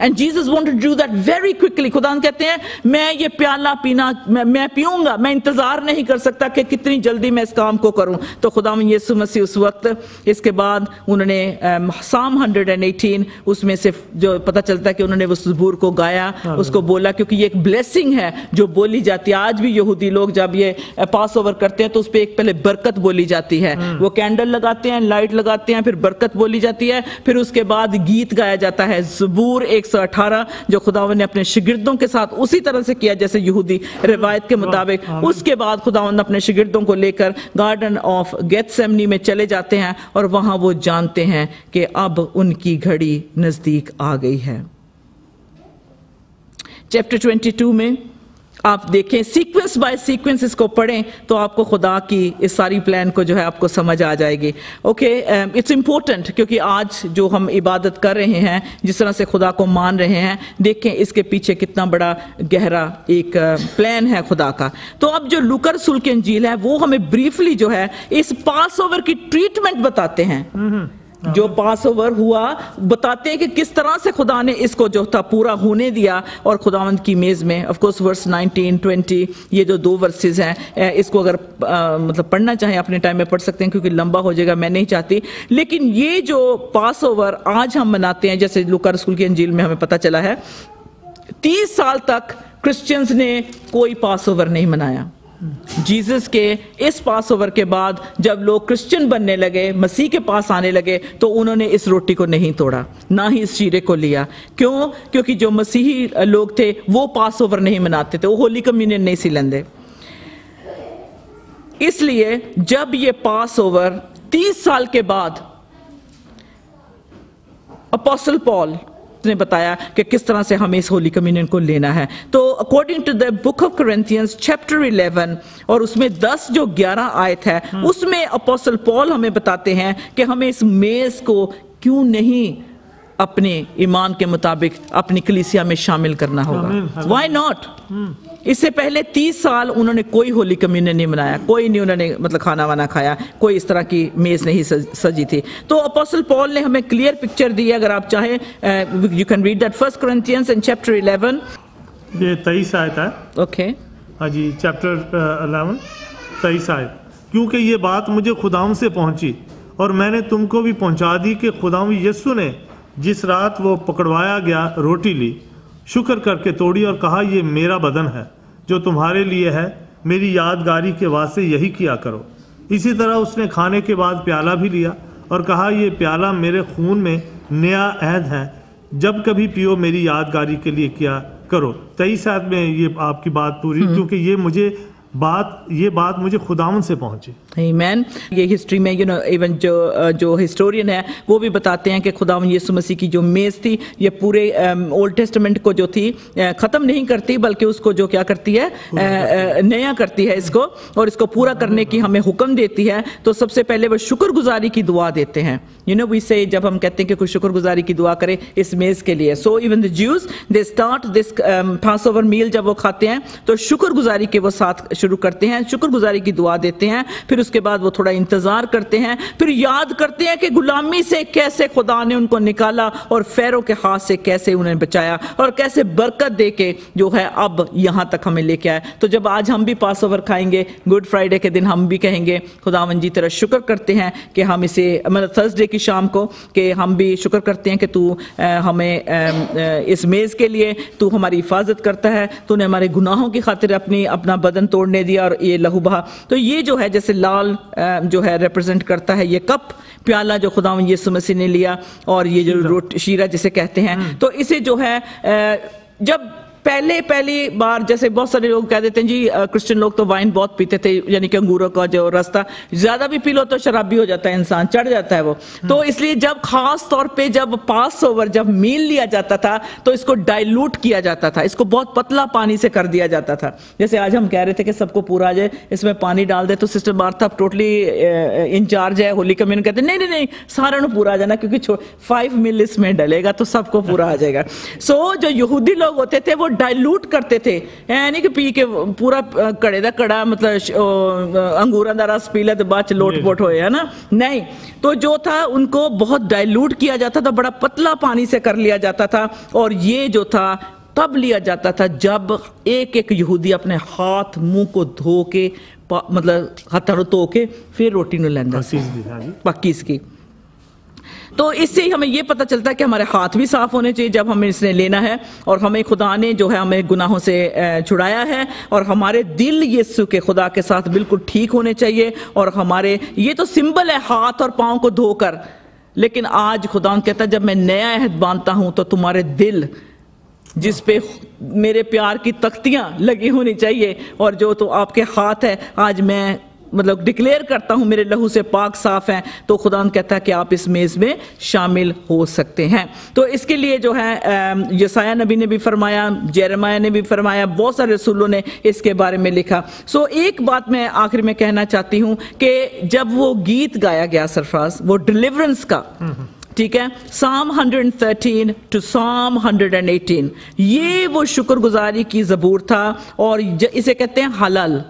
And Jesus wanted to do that very quickly खुदा कहते हैं मैं ये प्याला पीना मैं, मैं पीऊँगा मैं इंतज़ार नहीं कर सकता कि कितनी जल्दी मैं इस काम को करूँ. तो खुदा यीशु मसीह उस वक्त इसके बाद उन्होंने साम 118 उसमें से जो पता चलता है कि उन्होंने उस जबूर को गाया उसको बोला क्योंकि ये एक ब्लेसिंग है जो बोली जाती है। आज भी यहूदी लोग जब ये पास ओवर करते हैं तो उस पर एक पहले बरकत बोली जाती है। वो कैंडल लगाते हैं लाइट लगाते हैं फिर बरकत बोली जाती है फिर उसके बाद गीत गाया जाता है। जबूर 118 जो खुदावन ने अपने शिगिर्दों के साथ उसी तरह से किया जैसे यहूदी रिवायत के मुताबिक। उसके बाद खुदावन अपने शिगिर्दों को लेकर गार्डन ऑफ़ गेथसेमनी में चले जाते हैं और वहाँ वो जानते हैं कि अब उनकी घड़ी नज़दीक आ गई है। चैप्टर 22 में आप देखें सीक्वेंस बाय सीक्वेंस इसको पढ़ें तो आपको खुदा की इस सारी प्लान को जो है आपको समझ आ जाएगी। ओके इट्स इम्पोर्टेंट क्योंकि आज जो हम इबादत कर रहे हैं, जिस तरह से खुदा को मान रहे हैं, देखें इसके पीछे कितना बड़ा गहरा एक प्लान है खुदा का। तो अब जो लुकर सुल्क झील है, वो हमें ब्रीफली जो है इस पास ओवर की ट्रीटमेंट बताते हैं। जो पास ओवर हुआ बताते हैं कि किस तरह से खुदा ने इसको जो था पूरा होने दिया और खुदावंद की मेज में ऑफ़ कोर्स वर्स 19 20 ये जो दो वर्सेस हैं इसको अगर आ, मतलब पढ़ना चाहें अपने टाइम में पढ़ सकते हैं क्योंकि लंबा हो जाएगा मैं नहीं चाहती। लेकिन ये जो पास ओवर आज हम मनाते हैं जैसे लुका स्कूल की अंजील में हमें पता चला है तीस साल तक क्रिश्चियंस ने कोई पास ओवर नहीं मनाया। जीसस के इस पास ओवर के बाद जब लोग क्रिश्चियन बनने लगे, मसीह के पास आने लगे तो उन्होंने इस रोटी को नहीं तोड़ा, ना ही इस शीरे को लिया। क्यों? क्योंकि जो मसीही लोग थे, वो पास ओवर नहीं मनाते थे, वो होली कम्युनियन नहीं सी लेंदे। इसलिए जब ये पास ओवर तीस साल के बाद अपोस्टल पॉल ने बताया कि किस तरह से हमें इस होली कम्युनियन को लेना है। तो according to the book of Corinthians chapter 11 और उसमें 10 जो 11 आयत है उसमें अपोसल पॉल हमें बताते हैं कि हमें इस मेज को क्यों नहीं अपने ईमान के मुताबिक अपनी कलीसिया में शामिल करना होगा। वाई नॉट इससे पहले तीस साल उन्होंने कोई होली कम्युनियन नहीं मनाया कोई नहीं उन्होंने मतलब खाना वाना खाया कोई इस तरह की मेज नहीं सज, सजी थी। तो अपोसल पॉल ने हमें क्लियर पिक्चर दी है अगर आप चाहें you can read that first Corinthians in chapter 11 ये तेईस आयत है। ओके हाँ जी चैप्टर अलेवन तेईस आयत। क्योंकि ये बात मुझे खुदाम से पहुँची और मैंने तुमको भी पहुँचा दी कि खुदाम यस्सु ने जिस रात वो पकड़वाया गया रोटी ली शुक्र करके तोड़ी और कहा ये मेरा बदन है जो तुम्हारे लिए है मेरी यादगारी के वास्ते यही किया करो। इसी तरह उसने खाने के बाद प्याला भी लिया और कहा यह प्याला मेरे खून में नया अहद है जब कभी पियो मेरी यादगारी के लिए किया करो। तेईस आयत में ये आपकी बात पूरी क्योंकि ये मुझे बात ये बात मुझे खुदावन से पहुँची। मैन ये हिस्ट्री में यू नो इवन जो जो हिस्टोरियन है वो भी बताते हैं कि खुदा यीशु मसीह की जो मेज़ थी ये पूरे ओल्ड टेस्टमेंट को जो थी ख़त्म नहीं करती बल्कि उसको जो क्या करती है नया करती है इसको और इसको पूरा करने की हमें हुक्म देती है। तो सबसे पहले वो शुक्रगुजारी की दुआ देते हैं। यू नो वी से जब हम कहते हैं कि कोई शुक्रगुजारी की दुआ करें इस मेज़ के लिए। So even the Jews they start this Passover meal जब वो खाते हैं तो शुक्रगुजारी के वो साथ शुरू करते हैं, शुक्रगुजारी की दुआ देते हैं, फिर उसके बाद वो थोड़ा इंतज़ार करते हैं, फिर याद करते हैं कि गुलामी से कैसे खुदा ने उनको निकाला और फैरों के हाथ से कैसे उन्हें बचाया और कैसे बरकत दे के जो है अब यहाँ तक हमें लेके आए। तो जब आज हम भी पास ओवर खाएँगे गुड फ्राइडे के दिन हम भी कहेंगे खुदावन जी तेरा शुक्र करते हैं कि हम इसे मतलब थर्सडे की शाम को कि हम भी शुक्र करते हैं कि तू हमें इस मेज़ के लिए तू हमारी हिफाजत करता है, तूने हमारे गुनाहों की खातिर अपनी, अपना बदन तोड़ने दिया और ये लहू बहा तो ये जो है जैसे लाल जो है रिप्रेजेंट करता है ये कप प्याला जो खुदा यीशु मसीह ने लिया और ये जो रोट शीरा जिसे कहते हैं। तो इसे जो है जब पहले पहली बार जैसे बहुत सारे लोग कह देते हैं जी क्रिश्चियन लोग तो वाइन बहुत पीते थे यानी कि अंगूरों का जो रास्ता ज़्यादा भी पी लो तो शराबी हो जाता है इंसान चढ़ जाता है वो। तो इसलिए जब खास तौर पे जब पास ओवर जब मील लिया जाता था तो इसको डाइल्यूट किया जाता था इसको बहुत पतला पानी से कर दिया जाता था। जैसे आज हम कह रहे थे कि सबको पूरा आ जाए इसमें पानी डाल दे तो सिस्टर मार्था टोटली इंचार्ज है होली कम्युन कहते नहीं नहीं नहीं सारा पूरा आ जाना क्योंकि फाइव मिल इसमें डलेगा तो सबको पूरा आ जाएगा। सो जो यहूदी लोग होते थे वो डाइल्यूट करते थे यानी कि पी के पूरा अ, कड़े दा कड़ा मतलब श- ओ, अ, अंगूरां दा रस पी ले तो बाद च लोट पोट होए है ना नहीं तो जो था उनको बहुत डाइल्यूट किया जाता था बड़ा पतला पानी से कर लिया जाता था और ये जो था तब लिया जाता था जब एक एक यहूदी अपने हाथ मुंह को धो के पा- मतलब हथों धो के फिर रोटी ਨੂੰ ਲੈਂਦਾ ਸੀ पक्की इसकी तो इससे ही हमें ये पता चलता है कि हमारे हाथ भी साफ़ होने चाहिए जब हमें इसने लेना है और हमें खुदा ने जो है हमें गुनाहों से छुड़ाया है और हमारे दिल यीशु के खुदा के साथ बिल्कुल ठीक होने चाहिए और हमारे, ये तो सिंबल है हाथ और पाँव को धोकर। लेकिन आज खुदा कहता है, जब मैं नया अहद बांधता हूँ तो तुम्हारे दिल जिस पे मेरे प्यार की तख्तियाँ लगी होनी चाहिए और जो तो आपके हाथ है, आज मैं मतलब डिक्लेयर करता हूँ मेरे लहू से पाक साफ़ है तो खुदा कहता है कि आप इस मेज में शामिल हो सकते हैं। तो इसके लिए जो है यसाया नबी ने भी फरमाया जेरमाया ने भी फरमाया बहुत सारे रसूलों ने इसके बारे में लिखा। सो एक बात मैं आखिर में कहना चाहती हूँ कि जब वो गीत गाया गया सरफराज वो डिलीवरेंस का ठीक है साम 113 टू साम 118 ये वो शुक्रगुजारी की जबूर था और इसे कहते हैं हलल।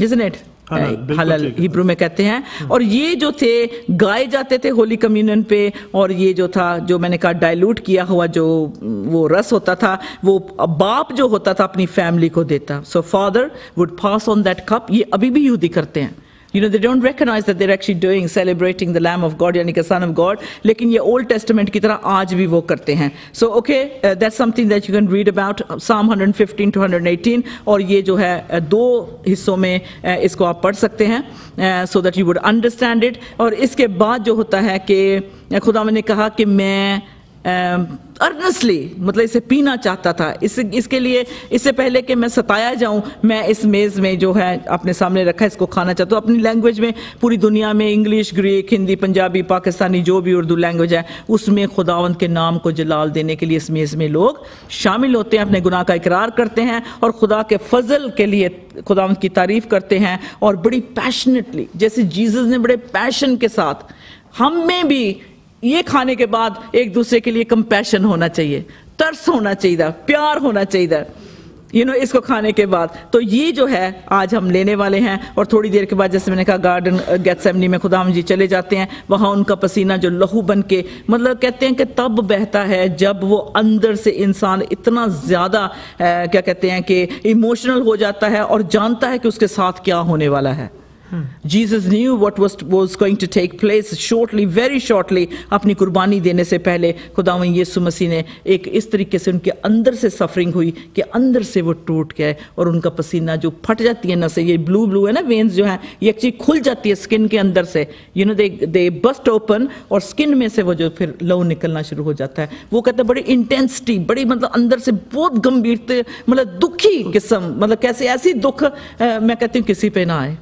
isn't it? हलल, हलल हिब्रू में कहते हैं। और ये जो थे गाए जाते थे होली कम्युनियन पे और ये जो था जो मैंने कहा डाइल्यूट किया हुआ जो वो रस होता था वो बाप जो होता था अपनी फैमिली को देता। So father would pass on that cup ये अभी भी यूदी करते हैं। You know, they don't recognize that they're actually doing, celebrating the Lamb of God, यानी कि Son of God, लेकिन ये Old Testament की तरह आज भी वो करते हैं. So, okay, uh, that's something that you can read about, uh, Psalm 115 to 118, और ये जो है uh, दो हिस्सों में uh, इसको आप पढ़ सकते हैं, uh, so that you would understand it. और इसके बाद जो होता है कि uh, खुदा ने कहा कि मैं अर्नसली मतलब इसे पीना चाहता था। इस, इसके लिए, इससे पहले कि मैं सताया जाऊँ, मैं इस मेज़ में जो है अपने सामने रखा, इसको खाना चाहता हूँ। अपनी लैंग्वेज में, पूरी दुनिया में इंग्लिश ग्रीक हिंदी पंजाबी पाकिस्तानी जो भी उर्दू लैंग्वेज है, उसमें खुदावंत के नाम को जलाल देने के लिए इस मेज़ में लोग शामिल होते हैं, अपने गुनाह का इकरार करते हैं और खुदा के फजल के लिए खुदावंत की तारीफ़ करते हैं और बड़ी पैशनेटली जैसे जीसस ने बड़े पैशन के साथ, हम में भी ये खाने के बाद एक दूसरे के लिए कंपैशन होना चाहिए, तरस होना चाहिए प्यार होना चाहिए यू नो इसको खाने के बाद। तो ये जो है, आज हम लेने वाले हैं और थोड़ी देर के बाद जैसे मैंने कहा गार्डन गेटसेमनी में खुदा जी चले जाते हैं, वहाँ उनका पसीना जो लहू बन के मतलब कहते हैं कि तब बहता है जब वो अंदर से इंसान इतना ज़्यादा क्या कहते हैं कि इमोशनल हो जाता है और जानता है कि उसके साथ क्या होने वाला है। Knew what was was going to take place shortly, very shortly, अपनी कुर्बानी देने से पहले। खुदावन यीशु मसीह ने एक इस तरीके से उनके अंदर से सफरिंग हुई कि अंदर से वो टूट गए और उनका पसीना जो फट जाती है ना से ये ब्लू ब्लू है ना वेन्स जो है ये एक्चुअली खुल जाती है स्किन के अंदर से। You know they they burst open और स्किन में से वो जो फिर लहू निकलना शुरू हो जाता है। वो कहते हैं बड़ी इंटेंसिटी बड़ी मतलब अंदर से बहुत गंभीरते मतलब दुखी किस्म मतलब कैसे ऐसी दुख अ, मैं कहती हूँ किसी पे ना आए।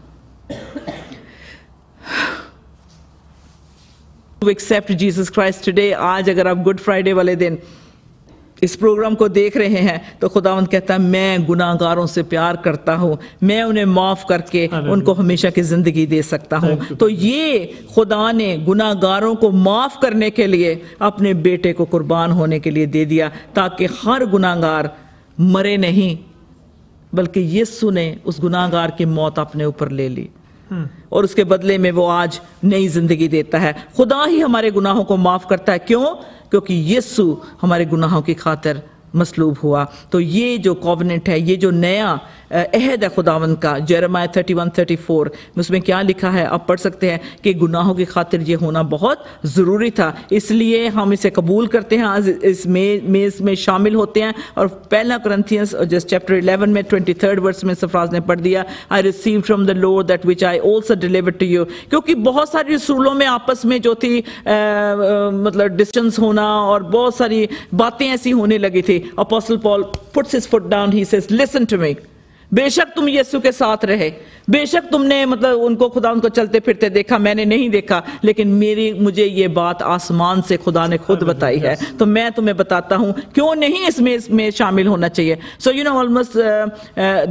To accept Jesus Christ today आज अगर आप गुड फ्राइडे वाले दिन इस प्रोग्राम को देख रहे हैं तो खुदावंद कहता है मैं गुनाहगारों से प्यार करता हूँ। मैं उन्हें माफ़ करके उनको हमेशा की ज़िंदगी दे सकता हूँ। तो ये खुदा ने गुनाहगारों को माफ़ करने के लिए अपने बेटे को कुर्बान होने के लिए दे दिया ताकि हर गुनाहगार मरे नहीं बल्कि यीशु ने उस गुनाहगार की मौत अपने ऊपर ले ली। और उसके बदले में वो आज नई ज़िंदगी देता है। खुदा ही हमारे गुनाहों को माफ़ करता है। क्यों? क्योंकि यीशु हमारे गुनाहों की खातिर मसलूब हुआ। तो ये जो कॉवनेंट है ये जो नया अहद है खुदावन का जरमाय थर्टी वन थर्टी फोर में उसमें क्या लिखा है? आप पढ़ सकते हैं कि गुनाहों की खातिर ये होना बहुत ज़रूरी था। इसलिए हम इसे कबूल करते हैं। इस मे, मेज़ में शामिल होते हैं और पहला करंथियंस जिस चैप्टर इलेवन में ट्वेंटी थर्ड वर्स में सफराज ने पढ़ दिया I receive from the lord that which I also deliver to you क्योंकि बहुत सारी रसूलों में आपस में जो थी अ, अ, मतलब डिस्टेंस होना और बहुत सारी बातें ऐसी होने लगी थी। Apostle Paul puts his foot down he says listen to me बेशक तुम यीशु के साथ रहे बेशक तुमने मतलब उनको खुदा उनको चलते फिरते देखा मैंने नहीं देखा लेकिन मेरी मुझे ये बात आसमान से खुदा ने खुद बताई है। तो मैं तुम्हें बताता हूँ क्यों नहीं इसमें इसमें शामिल होना चाहिए? सो यू नो ऑलमोस्ट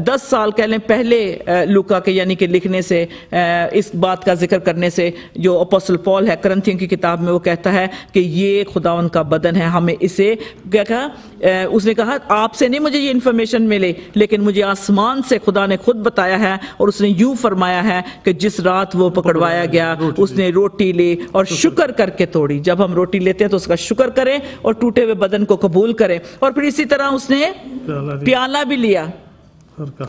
दस साल कह लें पहले uh, लुका के यानी कि लिखने से uh, इस बात का ज़िक्र करने से जो अपोस्टल पॉल है करंथियों की किताब में वो कहता है कि ये खुदा का बदन है हमें इसे क्या कहा? Uh, उसने कहा आपसे नहीं मुझे ये इन्फॉर्मेशन मिली लेकिन मुझे आसमान से खुदा ने खुद बताया है और उसने यूँ फरमाया है कि जिस रात वो पकड़वाया गया उसने रोटी ली और शुक्र करके तोड़ी। जब हम रोटी लेते हैं तो उसका शुक्र करें और टूटे हुए बदन को कबूल करें। और फिर इसी तरह उसने प्याला भी। लिया।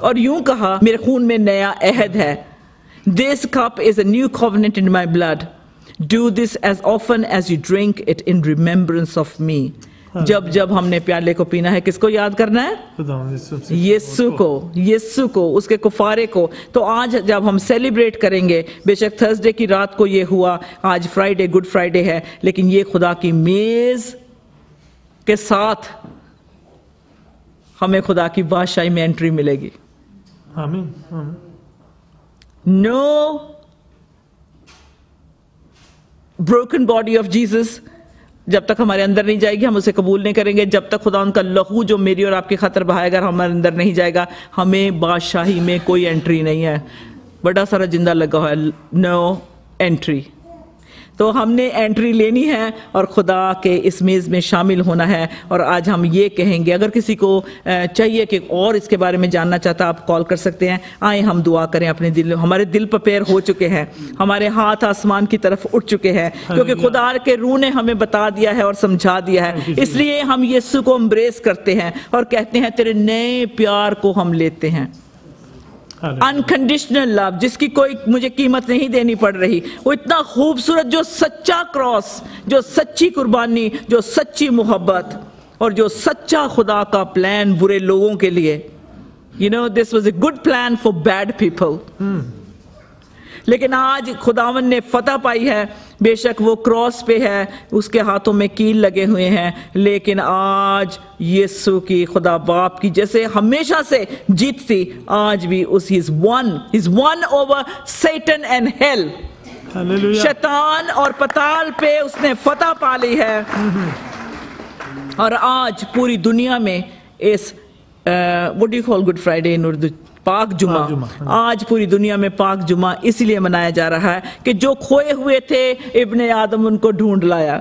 और यूँ कहा मेरे खून में नया अहद है। This cup is a new covenant in my blood. Do this as often as you drink it in remembrance of me. जब जब हमने प्याले को पीना है किसको याद करना है? यीशु को यीशु को उसके कुफारे को। तो आज जब हम सेलिब्रेट करेंगे बेशक थर्सडे की रात को ये हुआ आज फ्राइडे गुड फ्राइडे है लेकिन ये खुदा की मेज के साथ हमें खुदा की बादशाही में एंट्री मिलेगी। आमीन no broken body of Jesus जब तक हमारे अंदर नहीं जाएगी, हम उसे कबूल नहीं करेंगे। जब तक खुदा उनका लहू जो मेरी और आपकी खातर बहाएगा हमारे अंदर नहीं जाएगा, हमें बादशाही में कोई एंट्री नहीं है। बड़ा सारा ज़िंदा लगा हुआ है। नो एंट्री तो हमने एंट्री लेनी है और खुदा के इस मेज़ में शामिल होना है और आज हम ये कहेंगे अगर किसी को चाहिए कि और इसके बारे में जानना चाहता आप कॉल कर सकते हैं। आए हम दुआ करें अपने दिल हमारे दिल प्रिपेयर हो चुके हैं। हमारे हाथ आसमान की तरफ़ उठ चुके हैं क्योंकि खुदा के रूह ने हमें बता दिया है और समझा दिया है। इसलिए हम यीशु को एम्ब्रेस करते हैं और कहते हैं तेरे नए प्यार को हम लेते हैं। अनकंडीशनल लव जिसकी कोई मुझे कीमत नहीं देनी पड़ रही। वो इतना खूबसूरत जो सच्चा क्रॉस जो सच्ची कुर्बानी जो सच्ची मोहब्बत और जो सच्चा खुदा का प्लान बुरे लोगों के लिए। You know this was a good plan for bad people लेकिन आज खुदावन ने फतह पाई है। बेशक वो क्रॉस पे है उसके हाथों में कील लगे हुए हैं। लेकिन आज यीशु की खुदा बाप की जैसे हमेशा से जीत थी आज भी उस is won is won over Satan and hell शैतान और पताल पे उसने फतह पा ली है। और आज पूरी दुनिया में इस would you call Good Friday in Urdu पाक जुमा। पाक जुमा, आज पूरी दुनिया में पाक जुमा इसलिए मनाया जा रहा है कि जो खोए हुए थे इब्ने आदम उनको ढूंढ लाया।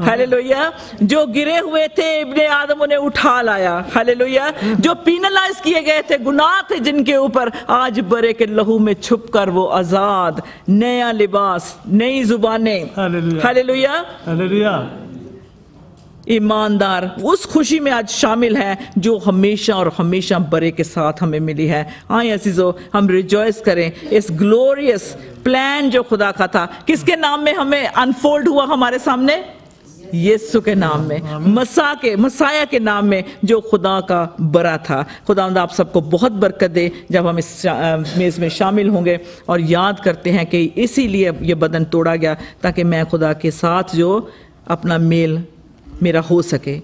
हले लोहिया जो गिरे हुए थे इब्ने आदम उन्हें उठा लाया। हले लोहिया जो पीनलाइज किए गए थे गुनाह थे जिनके ऊपर आज बरे के लहू में छुप कर वो आज़ाद नया लिबास नई जुबानें। हालेलुया। हालेलुया। ईमानदार उस खुशी में आज शामिल है जो हमेशा और हमेशा बरे के साथ हमें मिली है। आए असीजो हम रिजॉइस करें इस ग्लोरियस प्लान जो खुदा का था। किसके नाम में हमें अनफोल्ड हुआ हमारे सामने? यीशु के नाम में मसा के मसाया के नाम में जो खुदा का बरा था। खुदा आप सबको बहुत बरकत दे जब हम इस मेज़ में शामिल होंगे और याद करते हैं कि इसीलिए ये बदन तोड़ा गया ताकि मैं खुदा के साथ जो अपना मेल मेरा हो सके।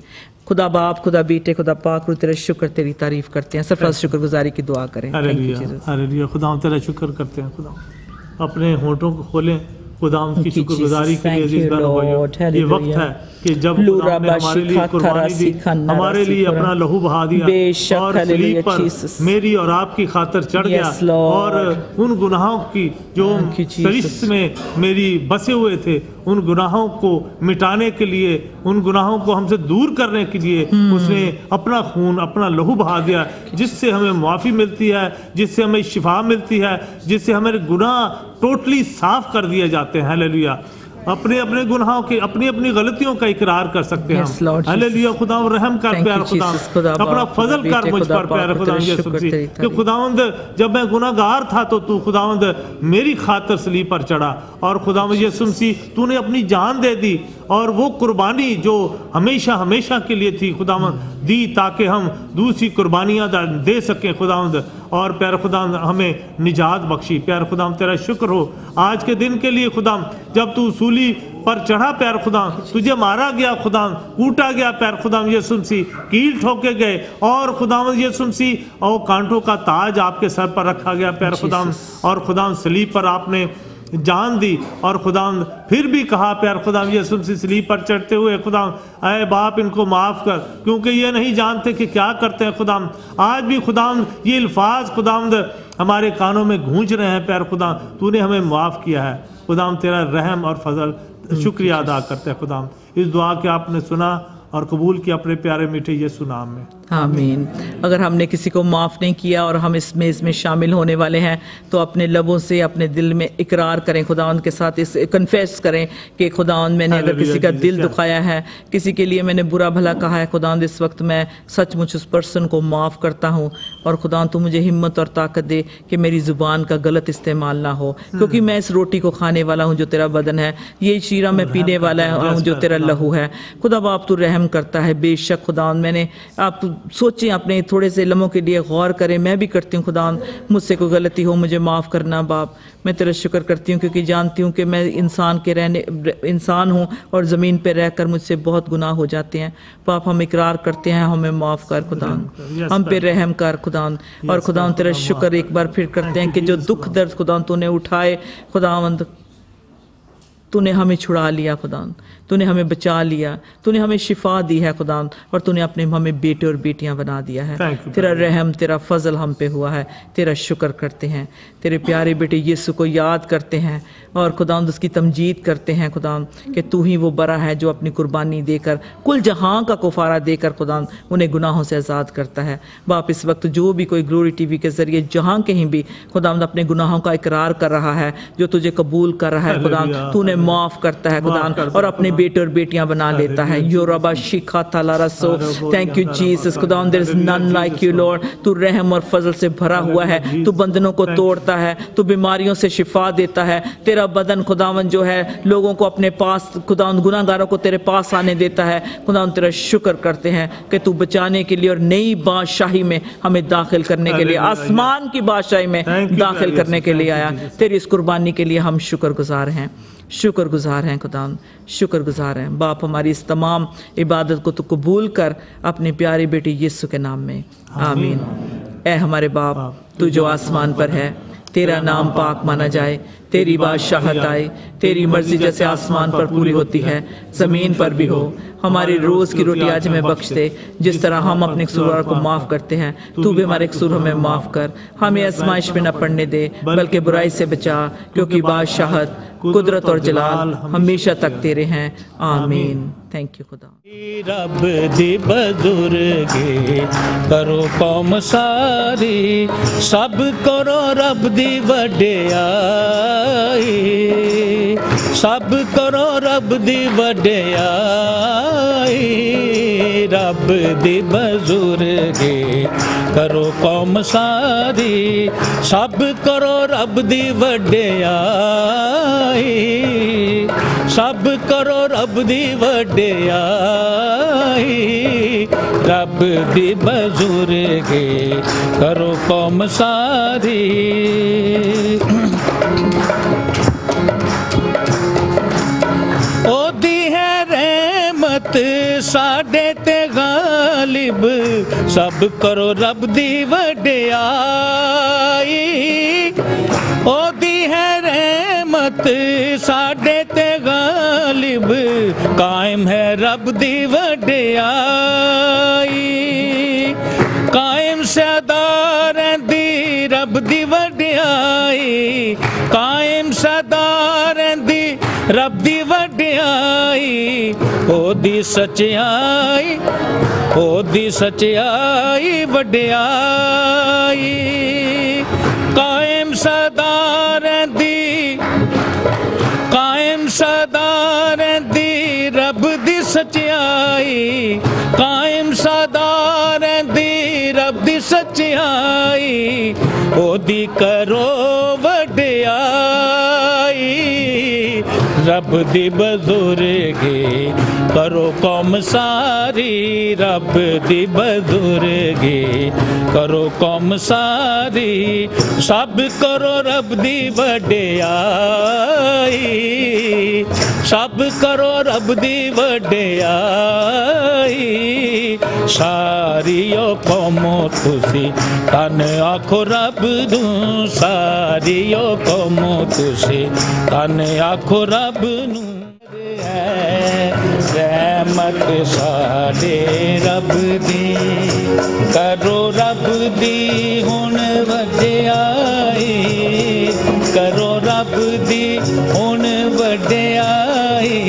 खुदा बाप खुदा बेटे खुदा पाक तेरा शुक्र तेरी तारीफ़ करते हैं। सरफराज शुक्रगुजारी की दुआ करें। अरे खुदा हम तेरा शुक्र करते हैं खुदा अपने होठों को खोलें खुदा की शुक्र गुजारी शुक्रगुजारी के लिए. ये वक्त है कि जब हमारे लिए कुर्बानी दी हमारे लिए अपना लहू बहा दिया और सलीब पर मेरी और आपकी खातर चढ़ गया। और उन गुनाहों की जो सरिश्त में मेरी बसे हुए थे उन गुनाहों को मिटाने के लिए उन गुनाहों को हमसे दूर करने के लिए उसने अपना खून अपना लहू बहा दिया जिससे हमें माफ़ी मिलती है जिससे हमें शिफा मिलती है जिससे हमारे गुनाह टोटली साफ़ कर दिए जाते हैं। हालेलुया अपने अपने गुनाहों की अपनी अपनी गलतियों का इकरार कर सकते हैं हालेलुया खुदा रहम कर प्यार खुदा अपना फजल कर मुझ पर प्यार खुदा कि। खुदावंद जब मैं गुनागार था तो तू खुदावंद मेरी खातर सलीब पर चढ़ा और खुदावंद यीशु मसीह तूने अपनी जान दे दी और वो कुर्बानी जो हमेशा हमेशा के लिए थी खुदावंद दी ताकि हम दूसरी कुर्बानियाँ दा- सकें खुदावंद और प्यार खुदा हमें निजात बख्शी। प्यार खुदा तेरा शुक्र हो। आज के दिन के लिए खुदा जब तू सूली पर चढ़ा पैर खुदा तुझे मारा गया खुदा कूटा गया पैर खुदा यीशु मसीह कील ठोके गए और खुदा मसीह और कांटों का ताज आपके सर पर रखा गया पैर खुदा और खुदा सलीब पर आपने जान दी और खुदा फिर भी कहा प्यार खुदा यीशु मसीह सलीब पर चढ़ते हुए खुदा अय बाप इनको माफ़ कर क्योंकि ये नहीं जानते कि क्या करते हैं खुदा आज भी खुदा ये अल्फाज खुदा हमारे कानों में गूंज रहे हैं प्यार खुदा तूने हमें माफ़ किया है। खुदा तेरा रहम और फजल शुक्रिया अदा करते हैं खुदाम। इस दुआ के आपने सुना और कबूल किया अपने प्यारे मीठे यीशु नाम में। आमीन। अगर हमने किसी को माफ़ नहीं किया और हम इसमें इसमें शामिल होने वाले हैं तो अपने लबों से अपने दिल में इकरार करें खुदावंद के साथ इस कन्फेस करें कि खुदावंद मैंने अगर किसी का दिल दुखाया है किसी के लिए मैंने बुरा भला कहा है खुदावंद इस वक्त मैं सचमुच उस पर्सन को माफ़ करता हूँ। और खुदावंद तो मुझे हिम्मत और ताकत दे कि मेरी ज़ुबान का गलत इस्तेमाल ना हो। क्योंकि मैं इस रोटी को खाने वाला हूँ जो तेरा बदन है ये शीरा मैं पीने वाला हूँ जो तेरा लहू है। खुदा बाप तो रहम करता है बेशक खुदावंद। मैंने आप सोचें अपने थोड़े से लम्हों के लिए गौर करें मैं भी करती हूँ खुदा मुझसे कोई गलती हो मुझे माफ़ करना बाप। मैं तेरा शुक्र करती हूँ क्योंकि जानती हूँ कि मैं इंसान के रहने इंसान हूँ और ज़मीन पर रहकर मुझसे बहुत गुनाह हो जाते हैं। बाप हम इकरार करते हैं हमें माफ़ कर खुदा हम पे रहम कर खुदा और खुदा तेरा शुक्र एक बार फिर करते हैं कि जो दुख दर्द खुदा तूने उठाए खुदावंद तूने हमें छुड़ा लिया खुदा तूने हमें बचा लिया तूने हमें शिफा दी है खुदा और तूने अपने हमें बेटे और बेटियाँ बना दिया है। तेरा रहम तेरा फजल हम पे हुआ है तेरा शुक्र करते हैं। तेरे प्यारे बेटे यीशु को याद करते हैं और खुदा उसकी तमजीद करते हैं खुदा कि तू ही वो बड़ा है जो अपनी कुर्बानी देकर कुल जहाँ का कुफारा देकर खुदा उन्हें गुनाहों से आज़ाद करता है। बाप इस वक्त जो भी कोई ग्लोरी टीवी के ज़रिए जहाँ कहीं भी खुदा अपने गुनाहों का इकरार कर रहा है जो तुझे कबूल कर रहा है खुदा तू उन्हें माफ़ करता है खुदा और अपने बेटे और बेटियाँ बना लेता है। योरबा शिखा ताला रसो। थैंक यू जीसस खुदा there is none like you lord तू रहम और फजल से भरा हुआ है तू बंधनों को तोड़ता है तू बीमारियों से शिफा देता है तेरा बदन खुदावन जो है लोगों को अपने पास खुदा गुनाहगारों को तेरे पास आने देता है खुदा तेरा शुक्र करते हैं कि तू बचाने के लिए और नई बादशाही में हमें दाखिल करने के लिए आसमान की बादशाही में दाखिल करने के लिए आया तेरी इस कुर्बानी के लिए हम शुक्रगुजार हैं शुक्रगुजार हैं खुदा शुक्र गुज़ार हैं। बाप हमारी इस तमाम इबादत को तो कबूल कर अपने प्यारे बेटी यीशु के नाम में। आमीन। ए हमारे बाप तू जो आसमान पर है तेरा नाम पाक माना जाए। तेरी बादशाहत आए, तेरी मर्ज़ी जैसे आसमान पर पूरी होती है, ज़मीन पर भी हो। हमारी रोज की रोटी आज हमें बख्श दे जिस तरह हम अपने कसूरवार को माफ़ करते हैं, तू भी हमारे कसूर हमें माफ़ कर। हमें आजमाइश में न पड़ने दे, बल्कि बुराई से बचा, क्योंकि बादशाहत कुदरत और जलाल हमेशा तक तेरे हैं। आमीन। थैंक यू खुदा। रब दी बजुर्गे करो कौम सारी, सब करो रब दी ਜਾਏ ਸਭ ਕਰੋ ਰੱਬ ਦੀ ਵਡਿਆਈ। ਰੱਬ ਦੇ ਬਜ਼ੁਰਗੇ ਕਰੋ ਕੌਮ ਸਾਰੀ। ਸਭ ਕਰੋ ਰੱਬ ਦੀ ਵਡਿਆਈ। ਸਭ ਕਰੋ ਰੱਬ ਦੀ ਵਡਿਆਈ। ਰੱਬ ਦੀ ਬਜ਼ੁਰਗੇ ਕਰੋ ਕੌਮ ਸਾਰੀ। ਰਹਿਮਤ ਸਾਡੇ ਤੇ ਗਾਲਿਬ, ਸਭ ਕਰੋ ਰੱਬ ਦੀ ਵਡਿਆਈ। ਉਹਦੀ ਹੈ ਰਹਿਮਤ, ਸਾਡੇ ਤੇ ਗਾਲਿਬ, ਕਾਇਮ ਹੈ ਰੱਬ ਦੀ ਵਡਿਆਈ। ਕਾਇਮ ਸਦਾ ਰਹਿੰਦੀ ਰੱਬ ਦੀ ਵਡਿਆਈ, ਕਾਇਮ ਰੱਬ ਦੀ ਵਡਿਆਈ, ਉਹਦੀ ਸਚਾਈ ਉਹਦੀ ਸਚਾਈ ਵਡਿਆਈ। ਕਾਇਮ ਸਦਾ ਰਹਿੰਦੀ, ਕਾਇਮ ਸਦਾ ਰਹਿੰਦੀ ਰੱਬ ਦੀ ਸਚਾਈ। ਕਾਇਮ ਸਦਾ ਰਹਿੰਦੀ ਰੱਬ ਦੀ ਸਚਾਈ, ਉਹਦੀ ਕਰੋ रब दी बजुर्गी करो कौम सारी रब दी बजुर्गी करो कौम सारी, सब करो रब दी वडियाई सब करो रब दी वडियाई सारियो कौमो तुसी, तन आखो रब दू, सारियो कौमो तुसी, तन आखो रब ਨੂੰ ਰਹਿਮਤ ਸਾਡੇ ਰੱਬ ਦੀ ਕਰੋ ਰੱਬ ਦੀ ਹੁਣ ਵਡਿਆਈ ਕਰੋ ਰੱਬ ਦੀ ਹੁਣ ਵਡਿਆਈ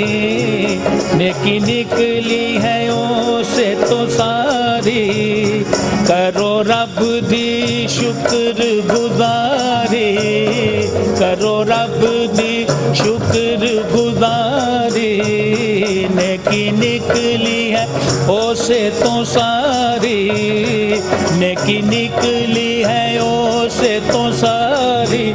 ਨੇਕੀ ਨਿਕਲੀ ਹੈ ਉਸੇ ਤੋਂ ਸਾਰੀ करो रब दी शुक्र गुजारी करो रब दी शुक्र गुजारी नेकी निकली है ओ से तो सारी। नेकी निकली है ओ से तो सारी।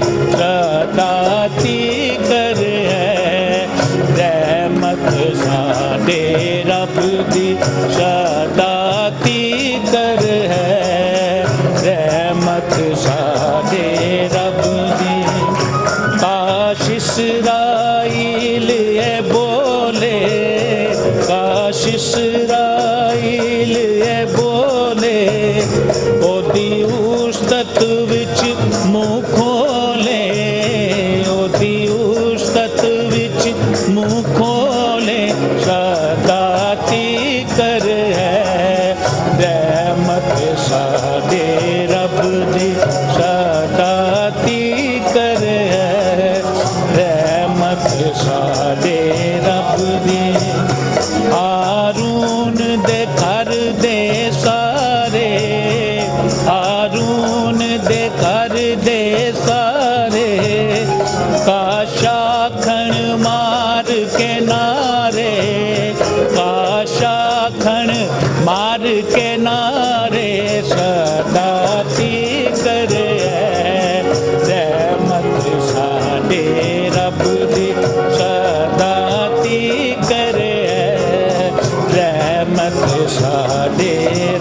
सा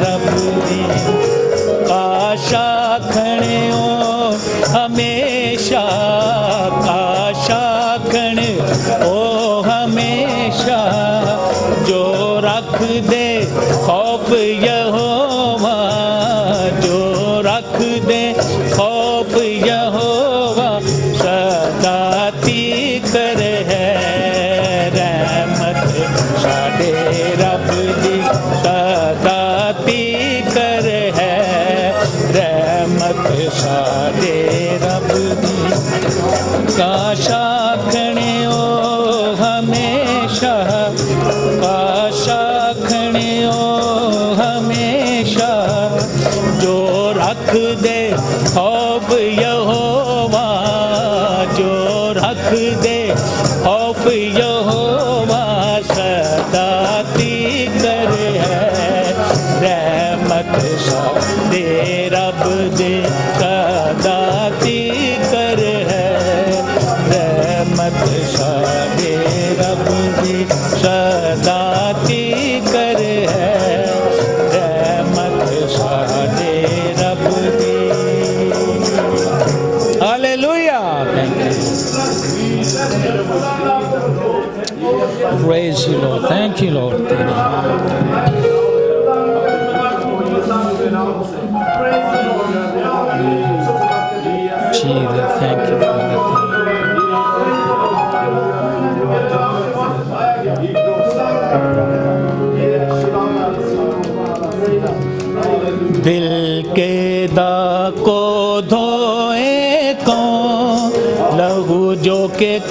que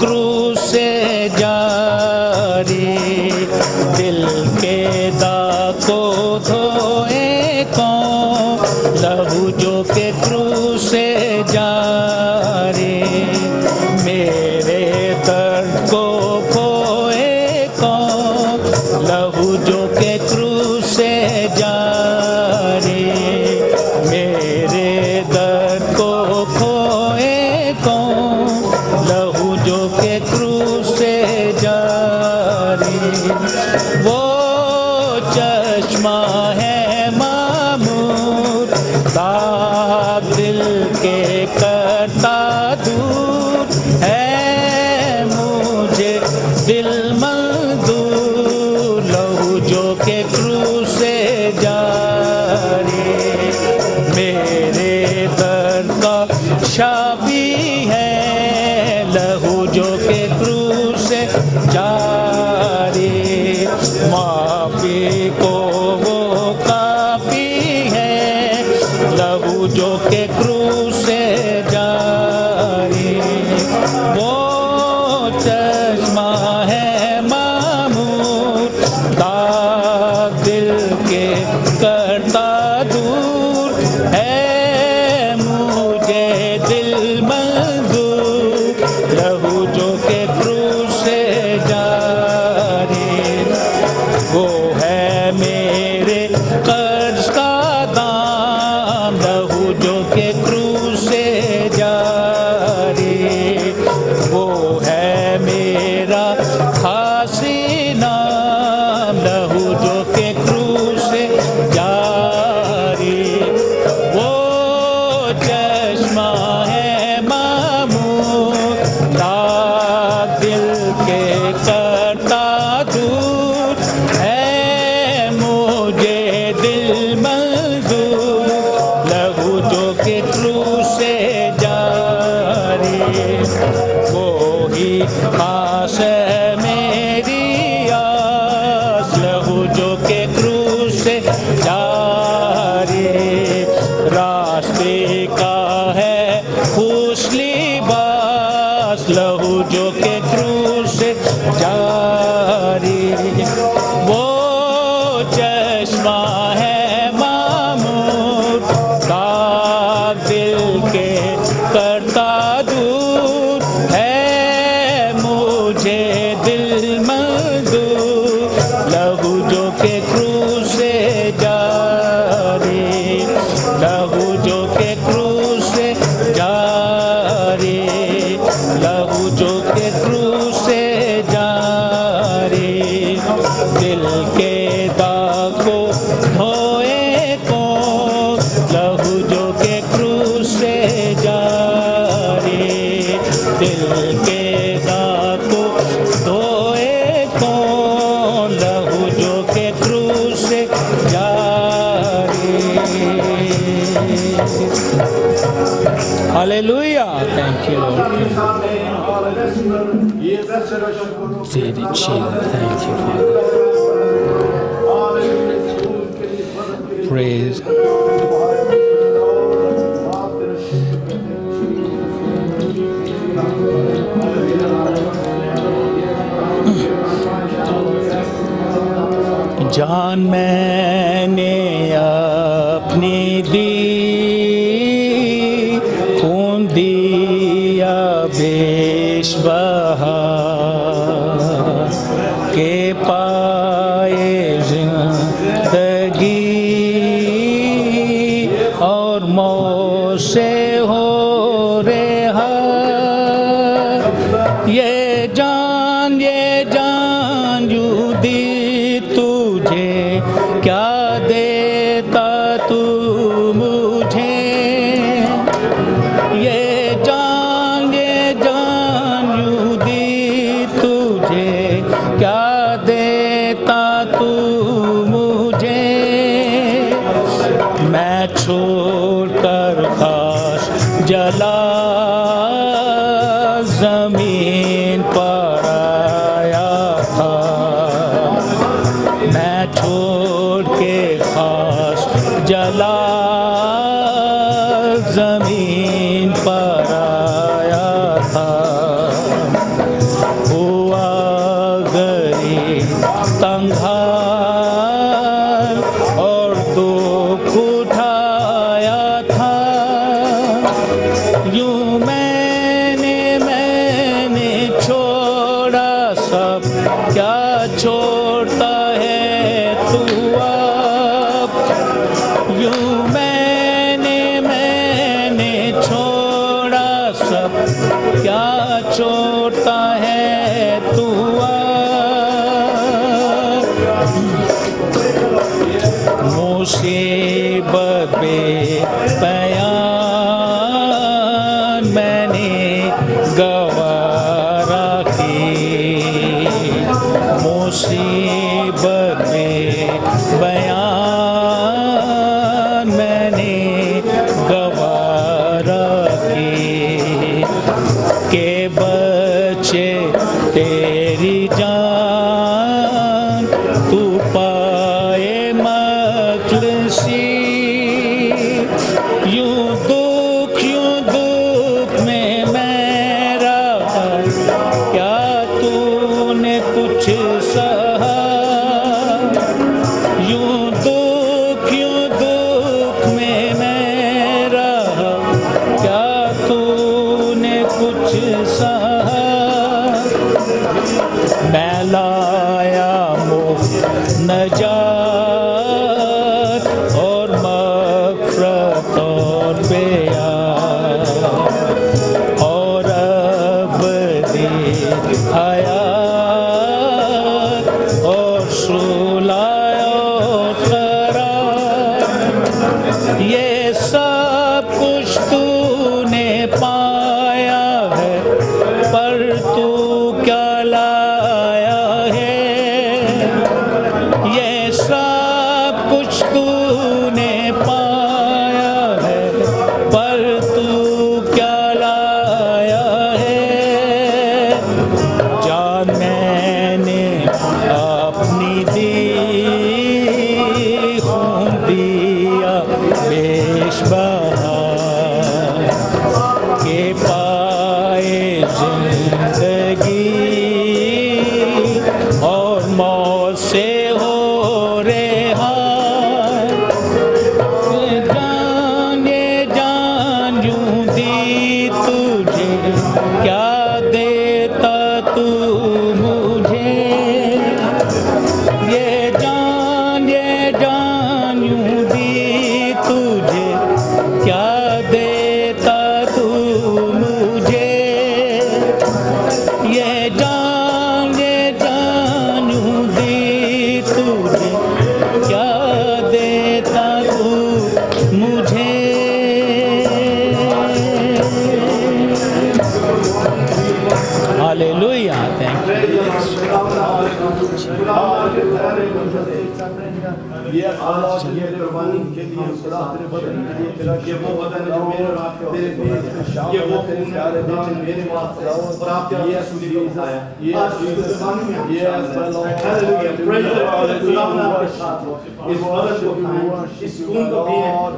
और मौत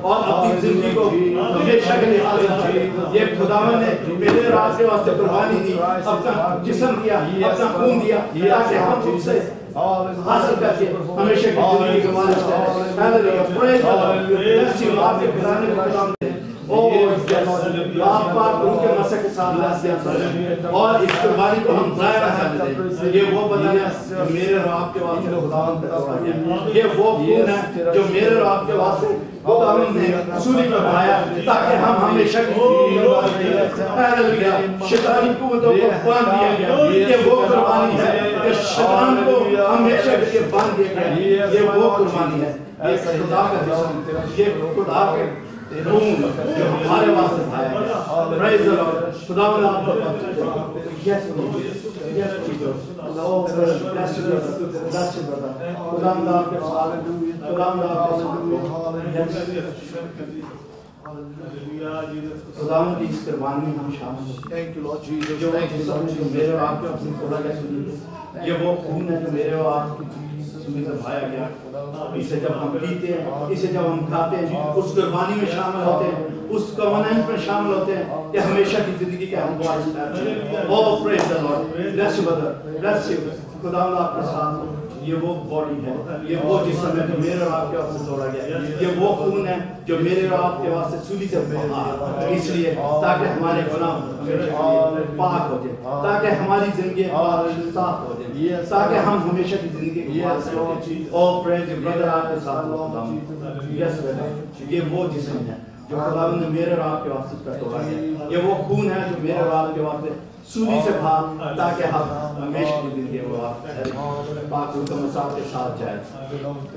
और अपनी ज़िंदगी को हमेशा के लिए ये खुदावन ने मेरे और आपके वास्ते कुर्बानी दी अपना जिस्म दिया अपना खून दिया ताकि हम उससे हासिल करके हमेशा की ज़िंदगी को मालिश करें hallelujah praise lord bless you आपके खुदा ओ आप के मसक साथ और इस कुर्बानी को हम जाया करते ये वो बदन है मेरे और आपके वास्ते ये वो खून है जो मेरे और आपके वास्ते सूली पर ताकि हम हमेशा शैतानी को बाँध दिया गया। ये वो कुर्बानी है कि शैतान को हमेशा के लिए बाँध दिया गया। ये वो कुर्बानी है। ये खुदा का जिस्म ये खुदा के खून जो हमारे वास्ते खुदावन की इस कुर्बानी हम शामिल थैंक यू लॉर्ड जीसस जो मेरे और आपके अपनी खुदा का सुनी ये वो खून है जो मेरे और आपकी सुनी से भाया गया। इसे जब हम पीते हैं इसे जब हम खाते हैं उस कुर्बानी में शामिल होते हैं उस कवनेंट में शामिल होते हैं कि हमेशा की ज़िंदगी के हम वारिस हैं ओ praise the lord bless you brother bless you खुदा आपके साथ हो। ये वो बॉडी है ये वो जिस्म है जो मेरे और आपके वास्ते तोड़ा गया ये वो खून है जो मेरे और आपके वास्ते सूली से बहा इसलिए ताकि हमारे गुनाह पाक हो जाए ताकि हमारी ज़िंदगी साफ़ हो जाए ताकि हम हमेशा की ज़िंदगी ओ प्रेज ब्रदर आपके साथ यस ये वो जिसम है जो खुदा ने मेरे और आपके वास्ते उसका तोड़ा गया ये वो खून है जो मेरे और आपके वास्ते सूली से भा, ताकि हम हमेशा की ज़िंदगी वो आप पाक साहब के साथ जाए।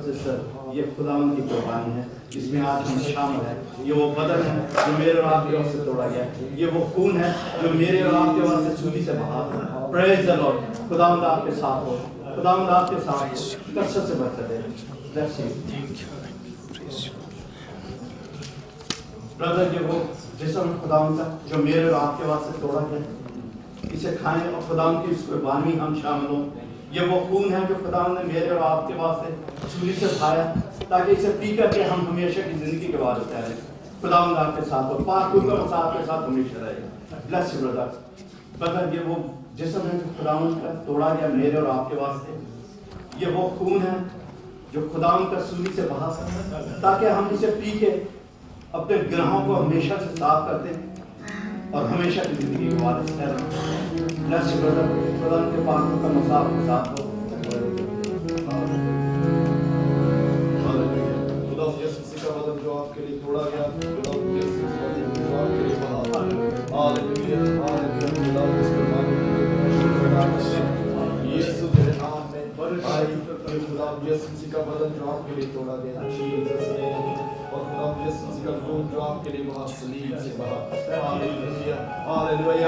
सिस्टर ये खुदावन की कुर्बानी है इसमें आज हम शामिल हैं। ये वो बदन है जो मेरे और आपके वास्ते तोड़ा गया ये वो खून है जो मेरे और आपके वास्ते सूली से बहा प्रेज द लॉर्ड खुदावंद आपके साथ हो। खुदावंद आपके साथ हो। कसरत से बरकत दे Bless you. ब्रदर ये वो जिसम खुदावंद का, जो मेरे और आपके वास्ते तोड़ा गया इसे खाएँ और खुदावंद की इस कुर्बानी हम शामिल हों। ये वो खून है जो खुदावंद ने मेरे और आपके वास्ते सूली से खाया, ताकि इसे पी करके हम हमेशा की ज़िंदगी के बाद ठहरे खुदावंद आपके साथ हो पाक हुक्म आपके साथ हमेशा रहेगा ब्लेस ब्रदर ब्रदर ये वो जिसम है जो खुदावन का तोड़ा गया मेरे और आपके वास्ते, ये वो खून है जो खुदा का सूली से बहा सकता ताकि हम इसे पी के अपने ग्रहों को हमेशा से साफ़ करते दें और हमेशा की ज़िंदगी को वारिस ब्लेस ब्रदर के पाक का मसाफ के साथ हो। बदन जो आपके लिए तोड़ा गया हैं में का खून जो आपके लिए बहा सलीब से बहा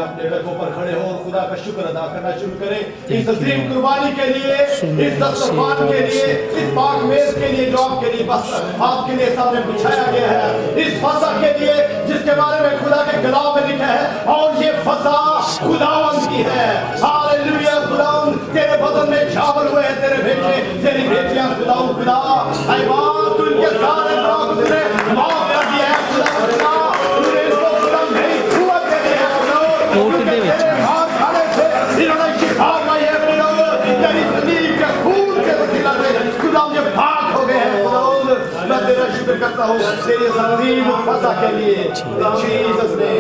अपने पर खड़े हो और खुदा का शुक्र अदा करना शुरू करें। इस अजीम कुर्बानी के लिए इस दस्तरखान के लिए इस पाक मेज के लिए जो आपके लिए बस आपके लिए सामने बिछाया गया है। इस फसा के लिए जिसके बारे में खुदा के कलाम में लिखा है और ये फसा खुदावन की है। हालेलुया खुदावन तेरे बदन में शामिल हुए हैं तेरे बेटे तेरी बेटियाँ खुदावन खुदा। बाप तू इनके सारे गुनाह तूने माफ़ कर दिया है खुदा खुदा। तूने इनको खुदा मेरी हुआ के लिए है खुदा दे विच। तेरे हाथ खड़े थे इन्होंने शिफा पाई है खुदा तेरी सलीब के खून के वसीला से खुदा ये भाग हो गए हैं खुदा मैं तेरा शुक्र करता हूँ तेरे अजीम फसा के लिए। जीसस ने